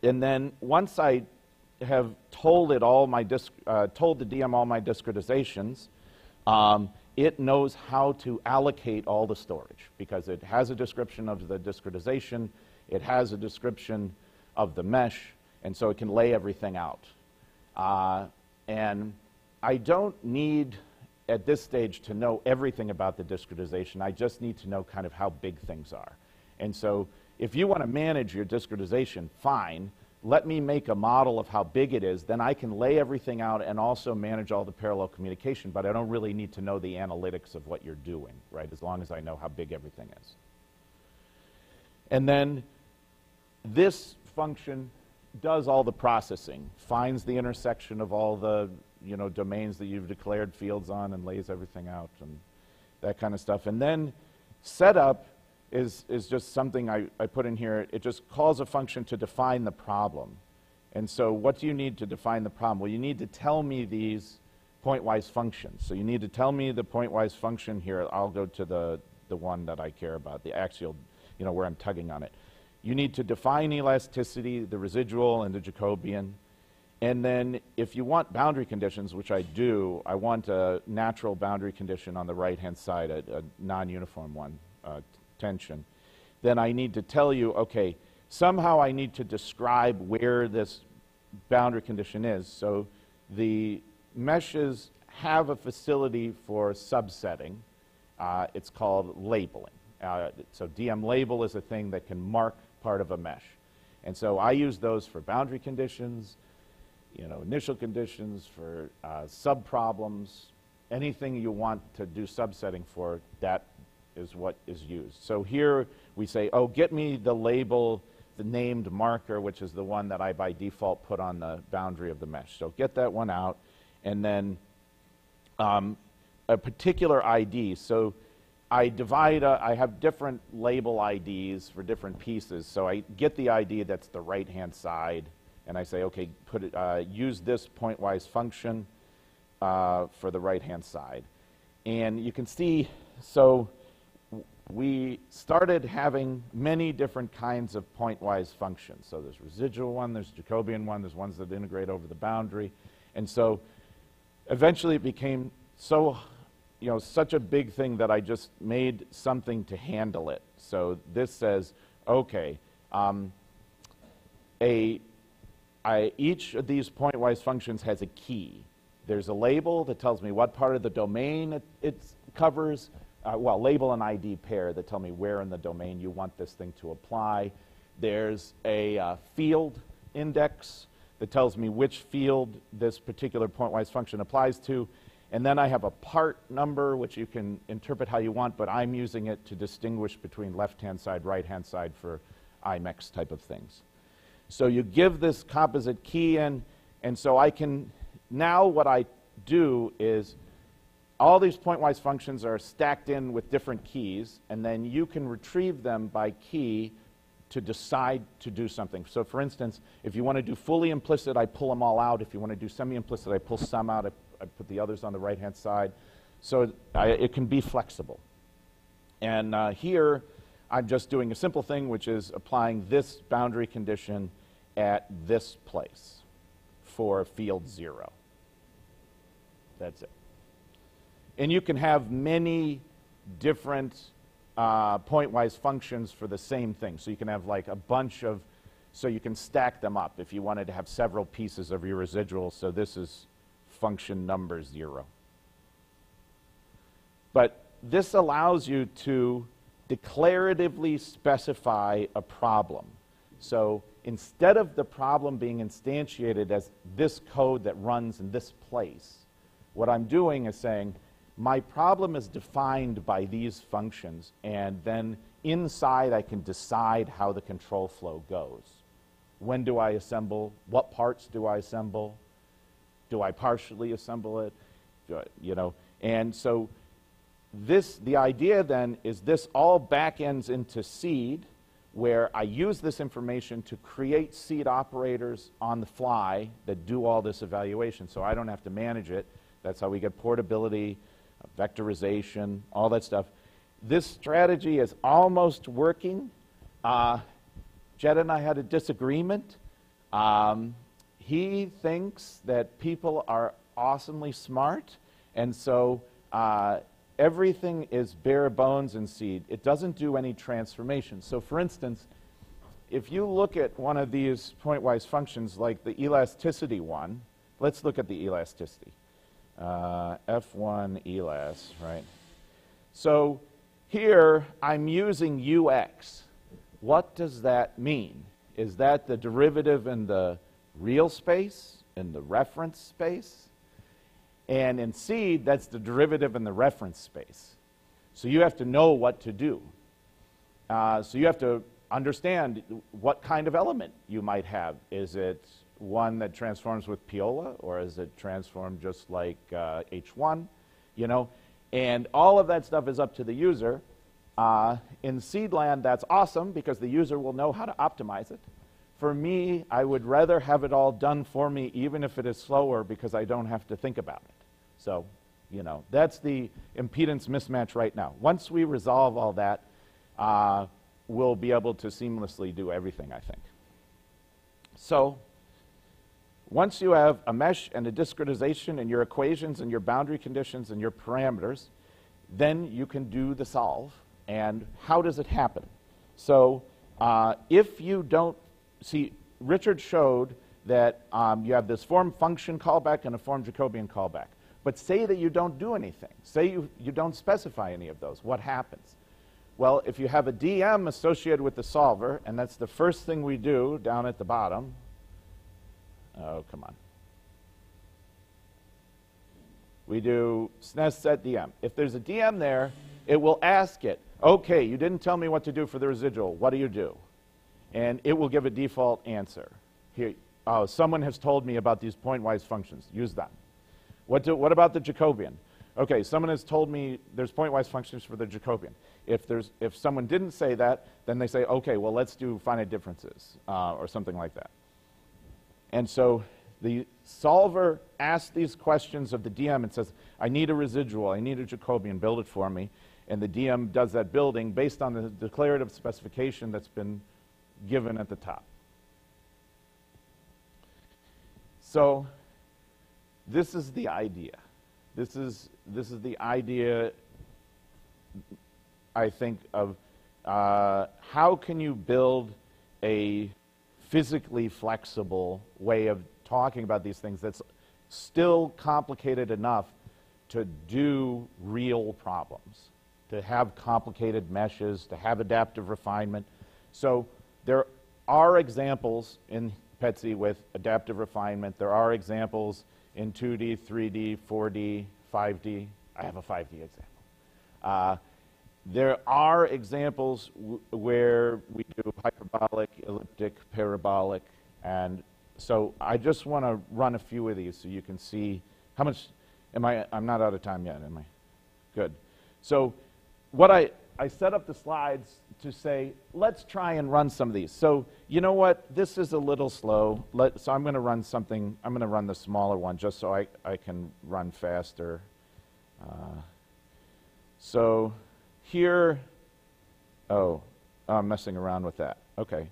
And then once I have told it all my disc, uh, told the DM all my discretizations, um, it knows how to allocate all the storage because it has a description of the discretization, it has a description of the mesh, and so it can lay everything out. Uh, and I don't need at this stage to know everything about the discretization. I just need to know kind of how big things are. And so if you want to manage your discretization, fine. Let me make a model of how big it is. Then I can lay everything out and also manage all the parallel communication, but I don't really need to know the analytics of what you're doing, right, as long as I know how big everything is. And then this function does all the processing, finds the intersection of all the you know, domains that you've declared fields on and lays everything out and that kind of stuff. And then setup is, is just something I, I put in here. It just calls a function to define the problem. And so what do you need to define the problem? Well, you need to tell me these pointwise functions. So you need to tell me the pointwise function here. I'll go to the, the one that I care about, the axial, you know, where I'm tugging on it. You need to define elasticity, the residual, and the Jacobian. And then if you want boundary conditions, which I do, I want a natural boundary condition on the right-hand side, a, a non-uniform one, uh, tension, then I need to tell you, okay, somehow I need to describe where this boundary condition is. So the meshes have a facility for subsetting. Uh, it's called labeling. Uh, so DM label is a thing that can mark part of a mesh. And so I use those for boundary conditions, you know, initial conditions, for uh, subproblems, anything you want to do subsetting for, that is what is used. So here we say, oh, get me the label, the named marker, which is the one that I by default put on the boundary of the mesh. So get that one out, and then um, a particular ID. So I divide, a, I have different label IDs for different pieces. So I get the ID that's the right-hand side, and I say, okay, put it, uh, use this pointwise function uh, for the right-hand side. And you can see, so we started having many different kinds of pointwise functions. So there's residual one, there's Jacobian one, there's ones that integrate over the boundary. And so eventually it became so, you know, such a big thing that I just made something to handle it. So this says, okay, um, a, I, each of these pointwise functions has a key. There's a label that tells me what part of the domain it, it covers, uh, well, label and ID pair that tell me where in the domain you want this thing to apply. There's a uh, field index that tells me which field this particular pointwise function applies to. And then I have a part number, which you can interpret how you want, but I'm using it to distinguish between left-hand side, right-hand side for IMEX type of things. So you give this composite key in, and so I can now what I do is all these pointwise functions are stacked in with different keys, and then you can retrieve them by key to decide to do something. So for instance, if you want to do fully implicit, I pull them all out. If you want to do semi-implicit, I pull some out. I, I put the others on the right-hand side. So I, it can be flexible. And uh, here, I'm just doing a simple thing, which is applying this boundary condition at this place for field zero. That's it. And you can have many different uh, pointwise functions for the same thing. So you can have like a bunch of, so you can stack them up if you wanted to have several pieces of your residual. So this is function number zero. But this allows you to declaratively specify a problem. So instead of the problem being instantiated as this code that runs in this place, what I'm doing is saying, my problem is defined by these functions, and then inside I can decide how the control flow goes. When do I assemble? What parts do I assemble? Do I partially assemble it? I, you know, and so this, the idea then is this all back ends into CEED, where I use this information to create CEED operators on the fly that do all this evaluation, so I don't have to manage it. That's how we get portability, vectorization, all that stuff. This strategy is almost working. Uh, Jed and I had a disagreement. Um, he thinks that people are awesomely smart, and so uh, everything is bare bones in CEED. It doesn't do any transformation. So, for instance, if you look at one of these pointwise functions, like the elasticity one, let's look at the elasticity uh, F1 elas, right? So here I'm using ux. What does that mean? Is that the derivative in the real space, in the reference space? And in CEED, that's the derivative in the reference space. So you have to know what to do. Uh, so you have to understand what kind of element you might have. Is it one that transforms with Piola, or is it transformed just like uh, H1? You know, and all of that stuff is up to the user. Uh, in Seedland, that's awesome because the user will know how to optimize it. For me, I would rather have it all done for me, even if it is slower, because I don't have to think about it. So, you know, that's the impedance mismatch right now. Once we resolve all that, uh, we'll be able to seamlessly do everything, I think. So, once you have a mesh and a discretization and your equations and your boundary conditions and your parameters, then you can do the solve. And how does it happen? So uh, if you don't see, Richard showed that um, you have this form function callback and a form Jacobian callback. But say that you don't do anything. Say you, you don't specify any of those. What happens? Well, if you have a DM associated with the solver, and that's the first thing we do down at the bottom, Oh, come on. We do SNES set DM. If there's a DM there, it will ask it, okay, you didn't tell me what to do for the residual. What do you do? And it will give a default answer. Here, oh, someone has told me about these pointwise functions. Use them. What, do, what about the Jacobian? Okay, someone has told me there's pointwise functions for the Jacobian. If, there's, if someone didn't say that, then they say, okay, well, let's do finite differences uh, or something like that. And so the solver asks these questions of the DM and says, I need a residual, I need a Jacobian, build it for me. And the DM does that building based on the declarative specification that's been given at the top. So this is the idea. This is, this is the idea, I think, of uh, how can you build a physically flexible way of talking about these things that's still complicated enough to do real problems, to have complicated meshes, to have adaptive refinement. So there are examples in PETSc with adaptive refinement. There are examples in 2D, 3D, 4D, 5D. I have a 5D example. Uh, there are examples where we do hyperbolic, elliptic, parabolic, and So I just want to run a few of these so you can see how much, am I, I'm not out of time yet, am I? Good. So what I, I set up the slides to say, let's try and run some of these. So you know what? This is a little slow. Let, so I'm going to run something, I'm going to run the smaller one just so I, I can run faster. Uh, so here, oh, I'm messing around with that. Okay,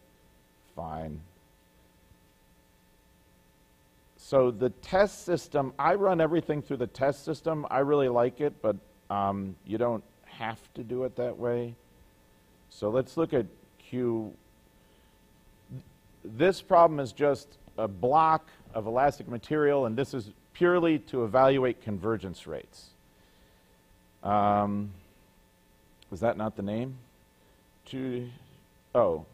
fine. So the test system, I run everything through the test system. I really like it, but um, you don't have to do it that way. So let's look at Q. This problem is just a block of elastic material, and this is purely to evaluate convergence rates. Um, was that not the name? To, oh,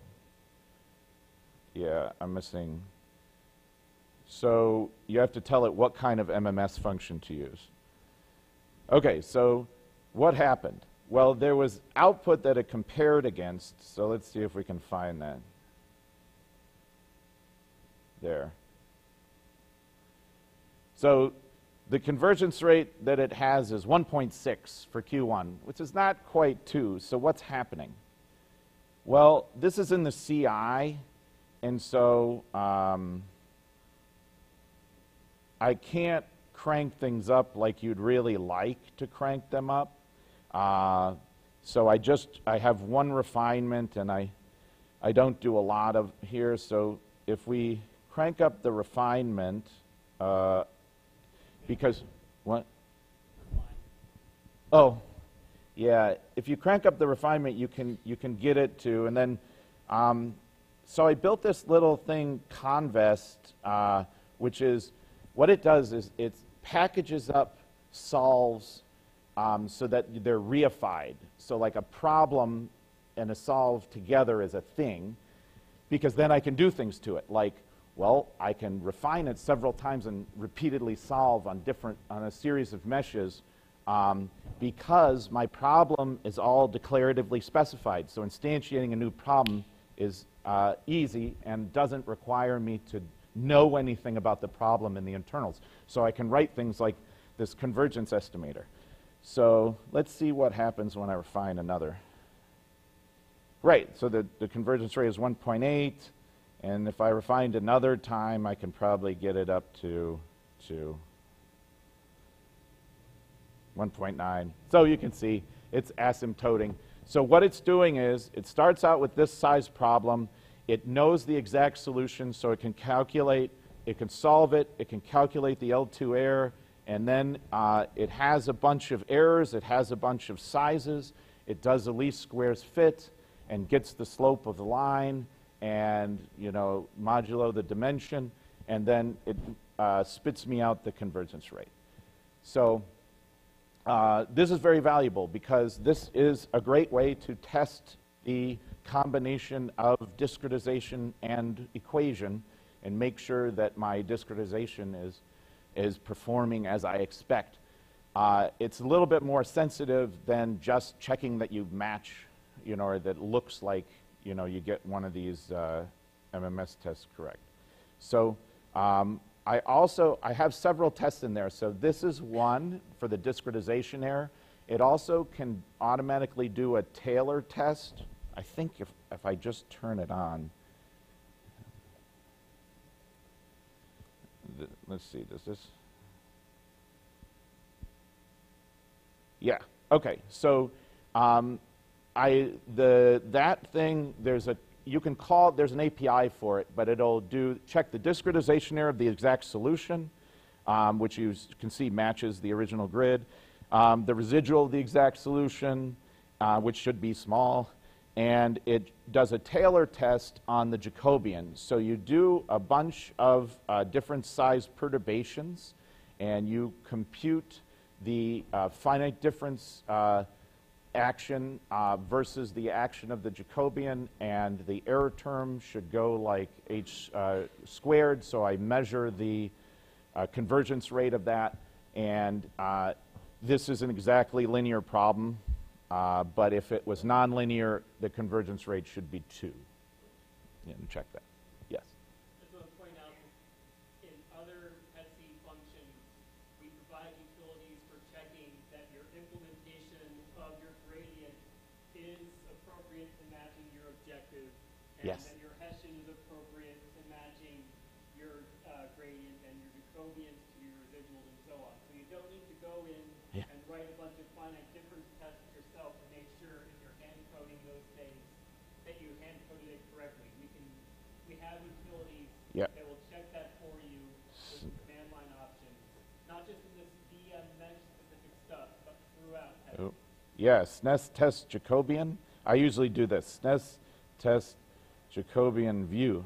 yeah, I'm missing. So you have to tell it what kind of MMS function to use. Okay, so what happened? Well, there was output that it compared against, so let's see if we can find that. There. So the convergence rate that it has is 1.6 for Q1, which is not quite 2. So what's happening? Well, this is in the CI, and so um, I can't crank things up like you'd really like to crank them up. Uh, so I just, I have one refinement and I, I don't do a lot of here. So if we crank up the refinement, uh, because, what? Oh, yeah. If you crank up the refinement, you can, you can get it to, and then, um, so I built this little thing, Convest, uh, which is, what it does is it packages up solves um, so that they're reified. So like a problem and a solve together is a thing, because then I can do things to it. Like, well, I can refine it several times and repeatedly solve on different on a series of meshes um, because my problem is all declaratively specified. So instantiating a new problem is uh, easy and doesn't require me to know anything about the problem in the internals. So I can write things like this convergence estimator. So let's see what happens when I refine another. Right, so the, the convergence rate is 1.8, and if I refined another time, I can probably get it up to, to 1.9. So you can see it's asymptoting. So what it's doing is it starts out with this size problem. It knows the exact solution, so it can calculate, it can solve it, it can calculate the L2 error, and then uh, it has a bunch of errors, it has a bunch of sizes, it does the least squares fit and gets the slope of the line and, you know, modulo the dimension, and then it uh, spits me out the convergence rate. So uh, this is very valuable because this is a great way to test the combination of discretization and equation and make sure that my discretization is is performing as I expect. Uh, it's a little bit more sensitive than just checking that you match, you know, or that looks like, you know, you get one of these uh, MMS tests correct. So um, I also, I have several tests in there. So this is one for the discretization error. It also can automatically do a Taylor test. I think if, if I just turn it on, let's see, does this? Yeah, okay. So um, I, the, that thing, there's a, you can call, there's an API for it, but it'll do, check the discretization error of the exact solution, um, which you can see matches the original grid, um, the residual of the exact solution, uh, which should be small, and it does a Taylor test on the Jacobian. So you do a bunch of uh, different size perturbations, and you compute the uh, finite difference uh, action uh, versus the action of the Jacobian, and the error term should go like h uh, squared. So I measure the uh, convergence rate of that, and this is an exactly linear problem. Uh, but if it was nonlinear, the convergence rate should be 2. Yeah, check that. Have utilities Yeah. that will check that for you with command line options, not just in this VM mesh specific stuff, but throughout. Oh, Yeah, SNES test Jacobian. I usually do this, SNES test Jacobian view.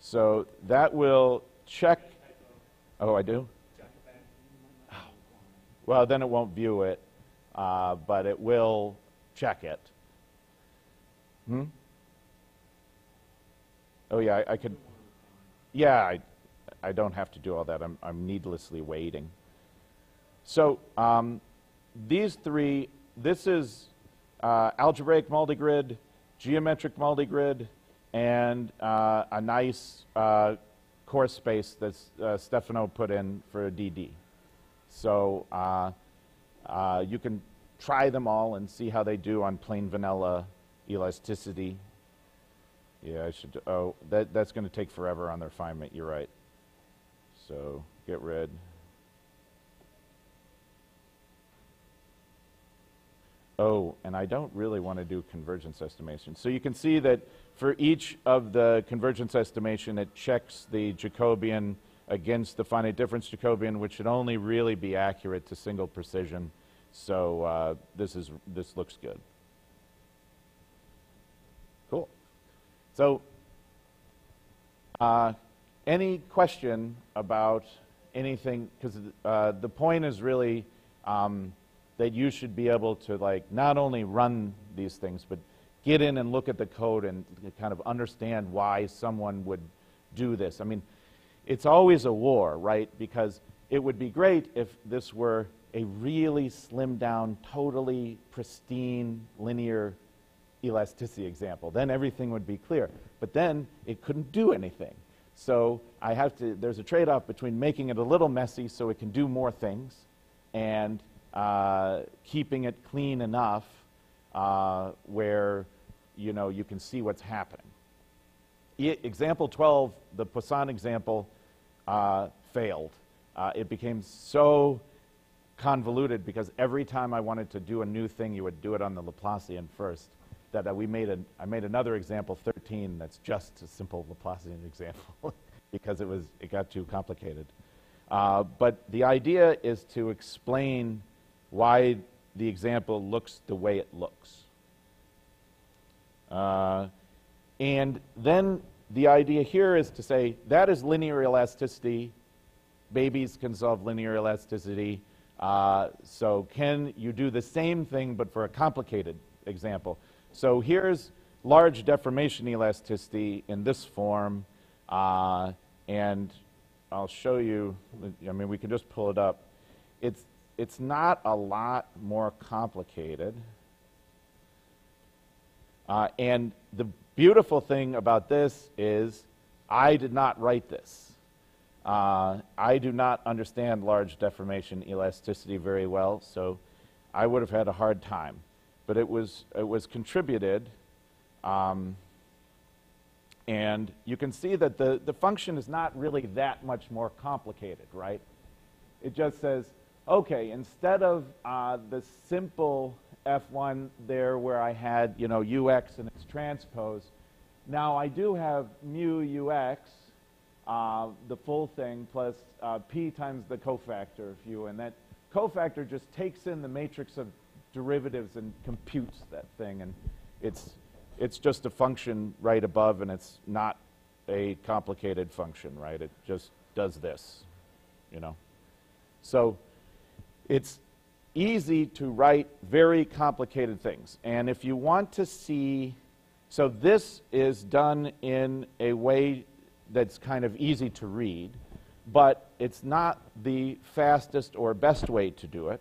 So that will check, oh, I do? Well, then it won't view it, uh, but it will check it. Hmm? Oh, yeah, I, I could, yeah, I, I don't have to do all that. I'm, I'm needlessly waiting. So um, these three, this is uh, algebraic multigrid, geometric multigrid, and uh, a nice uh, space that uh, Stefano put in for DD. So uh, uh, you can try them all and see how they do on plain vanilla elasticity. Yeah, I should. Oh, that, that's going to take forever on the refinement. You're right. So get rid. Oh, and I don't really want to do convergence estimation. So you can see that for each of the convergence estimation, it checks the Jacobian against the finite difference Jacobian, which should only really be accurate to single precision. So uh, this is this looks good. So, uh, any question about anything? Because uh, the point is really um, that you should be able to like not only run these things, but get in and look at the code and kind of understand why someone would do this. I mean, it's always a war, right? Because it would be great if this were a really slimmed down, totally pristine, linear elasticity example. Then everything would be clear. But then it couldn't do anything. So I have to, there's a trade off between making it a little messy so it can do more things and uh, keeping it clean enough uh, where you know you can see what's happening. Example 12, the Poisson example, uh, failed. Uh, it became so convoluted because every time I wanted to do a new thing, you would do it on the Laplacian first. That uh, we made a, I made another example 13 that's just a simple Laplacian example because it was it got too complicated. Uh, but the idea is to explain why the example looks the way it looks. Uh, and then the idea here is to say that is linear elasticity. Babies can solve linear elasticity. Uh, so can you do the same thing but for a complicated example? So here's large deformation elasticity in this form. Uh, and I'll show you, I mean, we can just pull it up. It's, it's not a lot more complicated. Uh, and the beautiful thing about this is I did not write this. Uh, I do not understand large deformation elasticity very well, so I would have had a hard time. But it was, it was contributed, um, and you can see that the, the function is not really that much more complicated, right? It just says, okay, instead of uh, the simple F1 there where I had, you know, ux and its transpose, now I do have mu ux, uh, the full thing, plus uh, p times the cofactor of u, and that cofactor just takes in the matrix of derivatives and computes that thing, and it's, it's just a function right above, and it's not a complicated function, right? It just does this, you know? So it's easy to write very complicated things. And if you want to see, so this is done in a way that's kind of easy to read, but it's not the fastest or best way to do it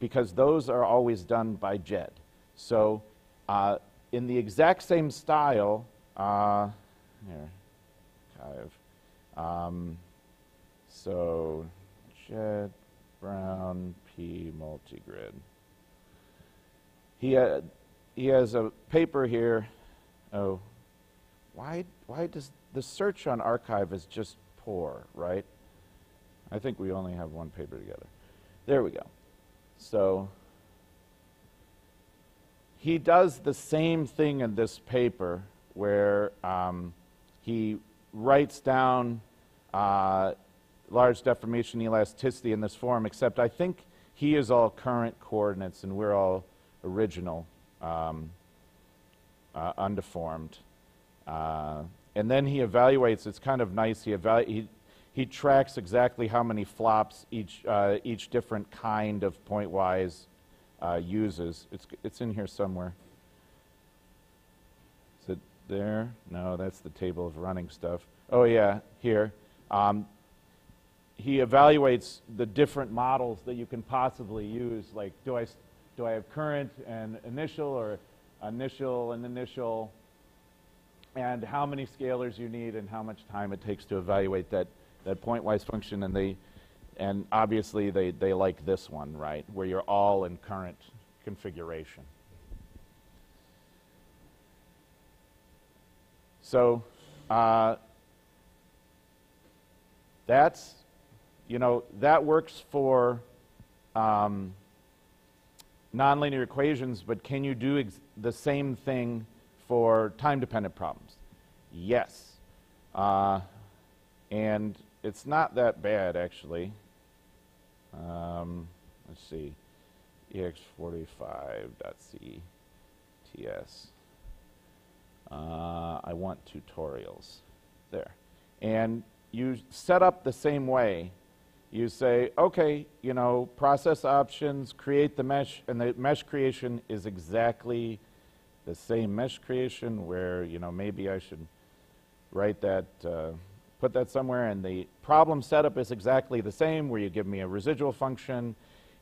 because those are always done by JED. So uh, in the exact same style, uh, here, of, um, so JED, Brown, P multigrid. He, had, he has a paper here. Oh, why, why does the search on arXiv is just poor, right? I think we only have one paper together. There we go. So he does the same thing in this paper where um, he writes down uh, large deformation elasticity in this form, except I think he is all current coordinates and we're all original, um, uh, undeformed. Uh, and then he evaluates, it's kind of nice, he, evalu- he, he tracks exactly how many flops each, uh, each different kind of pointwise uh, uses. It's, it's in here somewhere. Is it there? No, that's the table of running stuff. Oh, yeah, here. Um, he evaluates the different models that you can possibly use. Like, do I, do I have current and initial, or initial and initial, and how many scalars you need, and how much time it takes to evaluate that, that pointwise function. And they, and obviously they, they like this one, right, where you're all in current configuration. So, uh, that's, you know, that works for um, nonlinear equations, but can you do the same thing for time-dependent problems? Yes. Uh, and it's not that bad, actually. Um, let's see. ex45.cts. Uh, I want tutorials. There. And you set up the same way. You say, okay, you know, process options, create the mesh, and the mesh creation is exactly the same mesh creation where, you know, maybe I should write that, uh, put that somewhere, and the problem setup is exactly the same where you give me a residual function.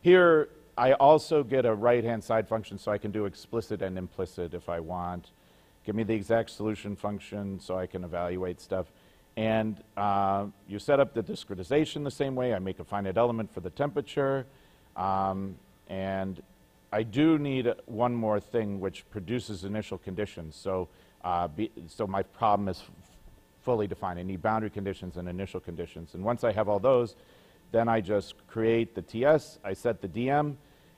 Here, I also get a right-hand side function so I can do explicit and implicit if I want. Give me the exact solution function so I can evaluate stuff. And uh, you set up the discretization the same way. I make a finite element for the temperature. Um, and I do need one more thing which produces initial conditions. So, uh, be, so my problem is fully defined. I need boundary conditions and initial conditions. And once I have all those, then I just create the TS, I set the DM,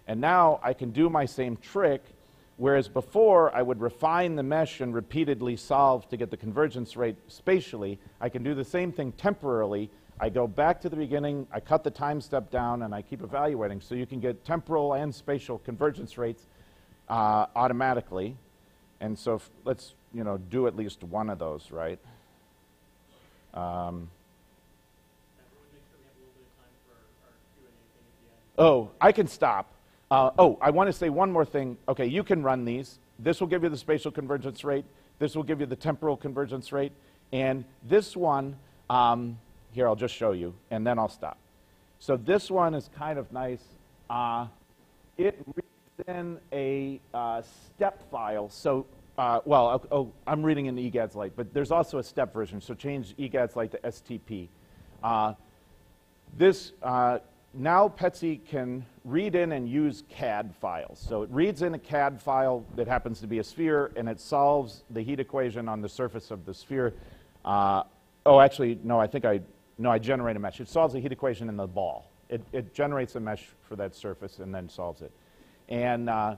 and now I can do my same trick, whereas before I would refine the mesh and repeatedly solve to get the convergence rate spatially, I can do the same thing temporarily. I go back to the beginning, I cut the time step down, and I keep evaluating. So you can get temporal and spatial convergence rates uh, automatically. And so let's you know do at least one of those, right? Um. Oh, I can stop. Uh, oh, I want to say one more thing. Okay, you can run these. This will give you the spatial convergence rate. This will give you the temporal convergence rate. And this one, um, here, I'll just show you, and then I'll stop. So this one is kind of nice. Uh, it reads in a uh, step file. So, uh, well, oh, I'm reading in the EGADSlite, but there's also a step version. So change EGADSlite to STP. Uh, this uh, now PETSc can read in and use CAD files. So it reads in a CAD file that happens to be a sphere, and it solves the heat equation on the surface of the sphere. Uh, oh, actually, no, I think I no, I generate a mesh. It solves the heat equation in the ball. It, it generates a mesh for that surface and then solves it. And uh,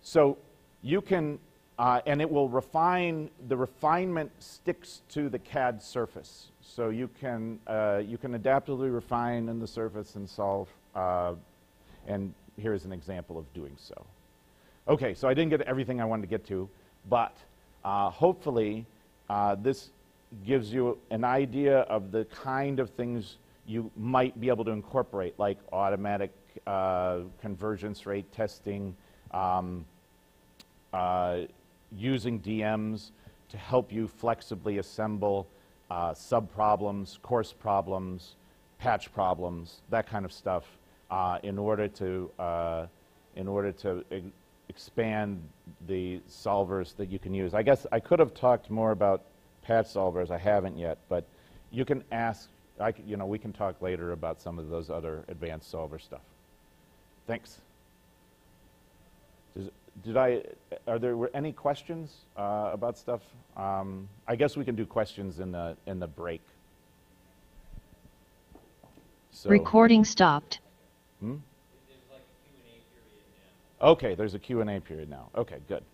so you can, uh, and it will refine, the refinement sticks to the CAD surface. So you can, uh, you can adaptively refine in the surface and solve, uh, and here's an example of doing so. Okay, so I didn't get everything I wanted to get to, but uh, hopefully uh, this gives you an idea of the kind of things you might be able to incorporate, like automatic uh, convergence rate testing, um, uh, using DMs to help you flexibly assemble uh, sub-problems, coarse problems, patch problems, that kind of stuff, uh, in order to, uh, in order to e- expand the solvers that you can use. I guess I could have talked more about patch solvers. I haven't yet, but you can ask. You know, we can talk later about some of those other advanced solver stuff. Thanks. Did I? Are there were any questions uh, about stuff? Um, I guess we can do questions in the in the break. So, Recording stopped. Okay, there's a Q&A period now. Okay, good.